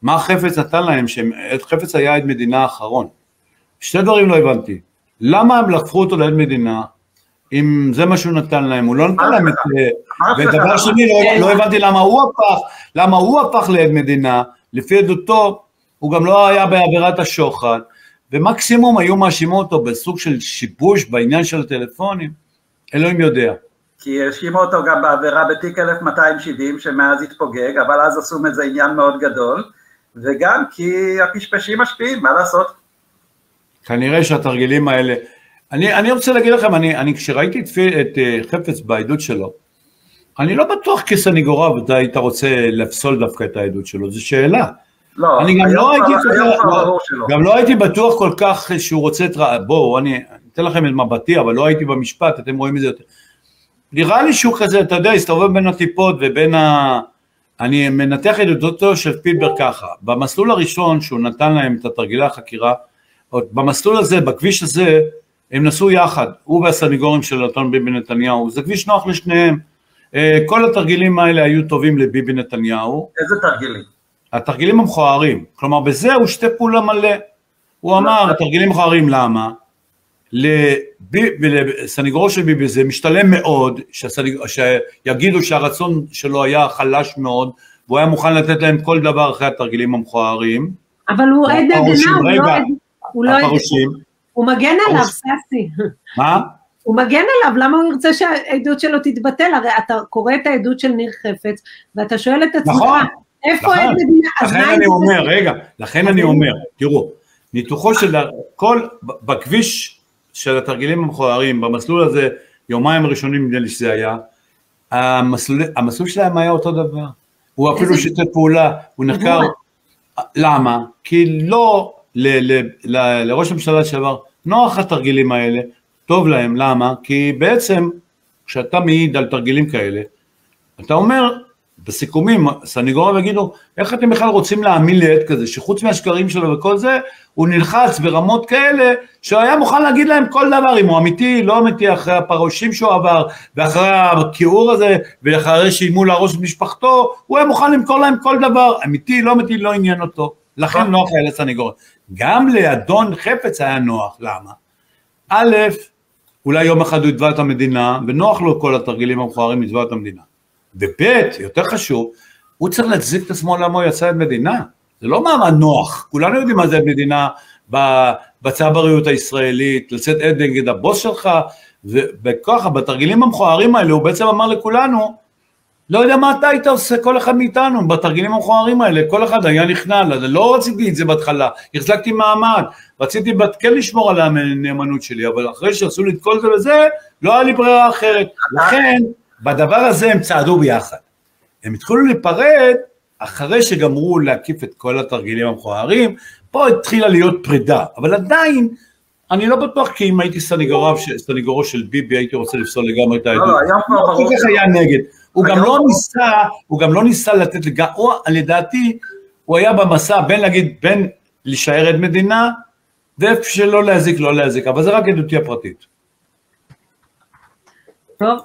מה חפץ נתן להם, שחפץ היה עד מדינה האחרון. שתי דברים לא הבנתי, למה הם לקחו אותו לעד מדינה, אם זה מה שהוא נתן להם, הוא לא נתן להם את... אמרתי לך, ודבר? שני, לא, לא הבנתי למה הוא הפך, למה הוא הפך לעד מדינה, לפי עדותו, הוא גם לא היה בעבירת השוחד, ומקסימום היו מאשימו אותו בסוג של שיבוש בעניין של הטלפונים, אלוהים יודע. כי האשימו אותו גם בעבירה בתיק 1270 שמאז התפוגג, אבל אז עשו מזה עניין מאוד גדול, וגם כי הפשפשים משפיעים, מה לעשות? כנראה שהתרגילים האלה, אני, אני רוצה להגיד לכם, אני, אני כשראיתי את, את uh, חפץ בעדות שלו, אני לא בטוח כסניגוריו אתה היית רוצה לפסול דווקא את העדות שלו, זו שאלה. לא, אני גם לא, הייתי, לא. גם לא הייתי בטוח כל כך שהוא רוצה את... בואו, אני אתן לכם את מבטי, אבל לא הייתי במשפט, אתם רואים את זה יותר. נראה לי שהוא כזה, אתה יודע, הסתובב בין הטיפות ובין ה... אני מנתח את עדותו של פילבר ככה, במסלול הראשון שהוא נתן להם את התרגילי החקירה, במסלול הזה, בכביש הזה, הם נסעו יחד, הוא והסניגורים של אדון ביבי נתניהו, זה כביש נוח לשניהם. אה, כל התרגילים האלה היו טובים לביבי נתניהו, איזה תרגילים? התרגילים המכוערים, כלומר בזה הוא שתי פעולה מלא. הוא אמר, תרגילים מכוערים למה? לסניגורו של ביבי זה משתלם מאוד, שהסניג... שיגידו שהרצון שלו היה חלש מאוד, והוא היה מוכן לתת להם כל דבר אחרי התרגילים המכוערים. אבל הוא עד הגנה, הוא לא עד... הוא לא. הפרושים, הוא מגן עליו, ססי. מה? הוא מגן עליו, למה הוא ירצה שהעדות שלו תתבטל? הרי אתה קורא את העדות של ניר חפץ, ואתה שואל את עצמך, נכון, איפה נכון. עד מדינה? לכן אני אומר, רגע, לכן אני אומר, תראו, ניתוחו של כל, בכביש של התרגילים המכוערים, במסלול הזה, יומיים ראשונים נדמה לי שזה היה, המסלול, המסלול שלהם היה אותו דבר, הוא אפילו שיתף פעולה, הוא נחקר? למה? כי לא ל, ל, ל, לראש הממשלה לשעבר, נוח התרגילים האלה, טוב להם, למה? כי בעצם כשאתה מעיד על תרגילים כאלה, אתה אומר, בסיכומים, סניגורים יגידו, איך אתם בכלל רוצים להאמין לעד כזה, שחוץ מהשקרים שלו וכל זה, הוא נלחץ ברמות כאלה, שהוא היה מוכן להגיד להם כל דבר, אם הוא אמיתי, לא אמיתי, אחרי הפרושים שהוא עבר, ואחרי הכיעור הזה, ואחרי שאיימו להרוס את משפחתו, הוא היה מוכן למכור להם כל דבר, אמיתי, לא אמיתי, לא עניין אותו. לכן נוח היה לסניגורים. גם לאדון חפץ היה נוח, למה? א', אולי יום אחד הוא יתבע את המדינה, ונוח לו כל התרגילים המכוערים לתבוע את המדינה. וב', יותר חשוב, הוא צריך להצדיק את עצמו למה הוא יצא עד מדינה. זה לא מעמד נוח, כולנו יודעים מה זה עד מדינה בצבריות הישראלית, לצאת עד נגד הבוס שלך, וככה, בתרגילים המכוערים האלה הוא בעצם אמר לכולנו, לא יודע מה אתה היית עושה, כל אחד מאיתנו, בתרגילים המכוערים האלה, כל אחד היה נכנע. לא רציתי את זה בהתחלה, החזקתי מעמד, רציתי כן לשמור על הנאמנות שלי, אבל אחרי שעשו לי את כל זה וזה, לא היה לי ברירה אחרת. לכן, בדבר הזה הם צעדו ביחד. הם התחילו להיפרד אחרי שגמרו להקיף את כל התרגילים המכוערים, פה התחילה להיות פרידה, אבל עדיין, אני לא בטוח כי אם הייתי סניגורו של ביבי, הייתי רוצה לפסול לגמרי את העדות. לא, היום כבר הוא ברור כל כך. היה נגד. הוא גם לא ניסה, הוא גם לא ניסה לתת לגמרי, הוא, לדעתי, הוא היה במסע בין להגיד, בין להישאר עד מדינה, ואיפה שלא להזיק, לא להזיק, אבל זה רק עדותי הפרטית. טוב,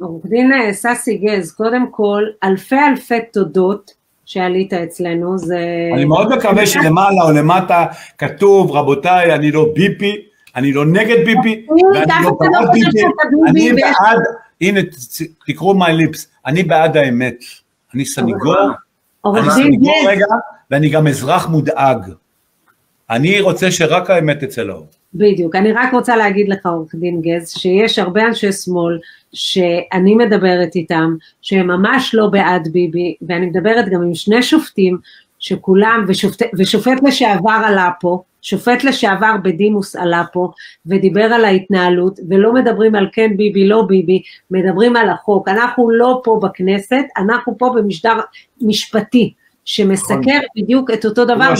עורך דין אה, ססי גז, קודם כל, אלפי אלפי תודות שעלית אצלנו, זה... אני מאוד מקווה שלמעלה או למטה כתוב, רבותיי, אני לא ביבי, אני לא נגד ביבי, ואני אף לא לא בעד שאתה ביבי, אני בעד, הנה, תקראו my lips, אני בעד האמת, אני סניגור, אני סניגור רגע, ואני גם אזרח מודאג. אני רוצה שרק האמת תצא לאור. בדיוק, אני רק רוצה להגיד לך עורך דין גז, שיש הרבה אנשי שמאל שאני מדברת איתם, שהם ממש לא בעד ביבי, ואני מדברת גם עם שני שופטים, שכולם, ושופט, ושופט לשעבר עלה פה, שופט לשעבר בדימוס עלה פה, ודיבר על ההתנהלות, ולא מדברים על כן ביבי, לא ביבי, מדברים על החוק. אנחנו לא פה בכנסת, אנחנו פה במשדר משפטי, שמסקר בדיוק את אותו הוא דבר,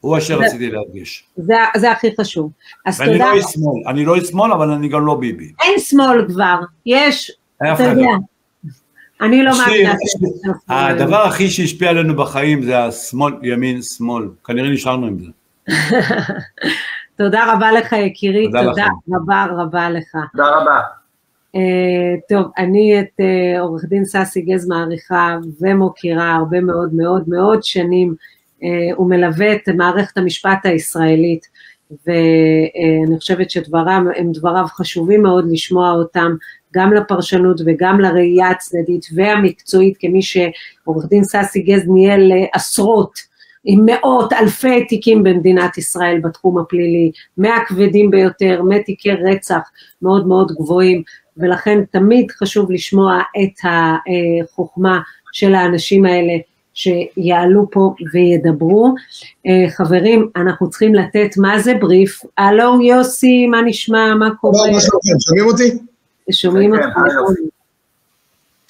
הוא אשר זה- רציתי להדגיש. וזה זה הכי חשוב. אז ואני תודה. לא איש שמאל, אני לא איש שמאל, אבל אני גם לא ביבי. אין שמאל כבר, יש, אתה יודע. אני לא מאמינה. הדבר הכי שהשפיע עלינו בחיים זה השמאל, ימין, שמאל. כנראה נשארנו עם זה. תודה רבה לך יקירי, תודה תודה. רבה רבה לך. תודה רבה. אה, טוב, אני את אה, עורך דין ססי גז מעריכה ומוקירה הרבה מאוד מאוד מאוד שנים, אה, הוא מלווה את מערכת המשפט הישראלית, ואני חושבת שדבריו הם דבריו חשובים מאוד לשמוע אותם, גם לפרשנות וגם לראייה הצדדית והמקצועית, כמי שעורך דין ססי גז ניהל עשרות, עם מאות אלפי תיקים במדינת ישראל בתחום הפלילי, מהכבדים ביותר, מתיקי רצח מאוד מאוד גבוהים, ולכן תמיד חשוב לשמוע את החוכמה של האנשים האלה, שיעלו פה וידברו. אה, חברים, אנחנו צריכים לתת מה זה בריף. הלו יוסי, מה נשמע, מה קורה? לא, מה שלומכם, שומעים אותי? שומעים כן, אותך.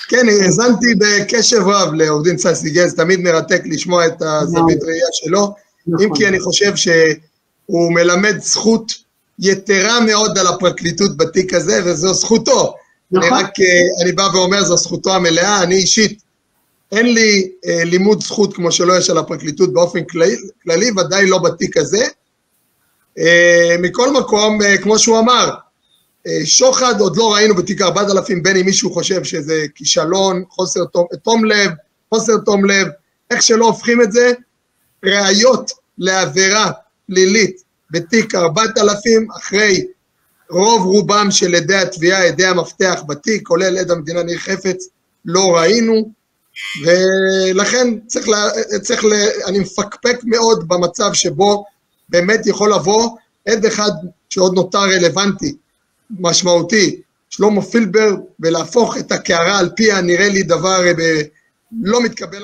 כן, האזנתי בקשב רב לעורך דין ססי גז, תמיד מרתק לשמוע את הזווית ראייה שלו, נכון. אם כי אני חושב שהוא מלמד זכות יתרה מאוד על הפרקליטות בתיק הזה, וזו זכותו. אני נכון. רק, אה, אני בא ואומר, זו זכותו המלאה, אני אישית, אין לי אה, לימוד זכות כמו שלא יש על הפרקליטות באופן כללי, כללי ודאי לא בתיק הזה. אה, מכל מקום, אה, כמו שהוא אמר, אה, שוחד עוד לא ראינו בתיק 4000, בין אם מישהו חושב שזה כישלון, חוסר תום, תום לב, חוסר תום לב, איך שלא הופכים את זה, ראיות לעבירה פלילית בתיק 4000, אחרי רוב רובם של עדי התביעה, עדי המפתח בתיק, כולל עד המדינה ניר חפץ, לא ראינו, ולכן צריך, לה, צריך לה, אני מפקפק מאוד במצב שבו באמת יכול לבוא עד אחד שעוד נותר רלוונטי, משמעותי, שלמה פילבר, ולהפוך את הקערה על פיה נראה לי דבר אה, ב- לא מתקבל.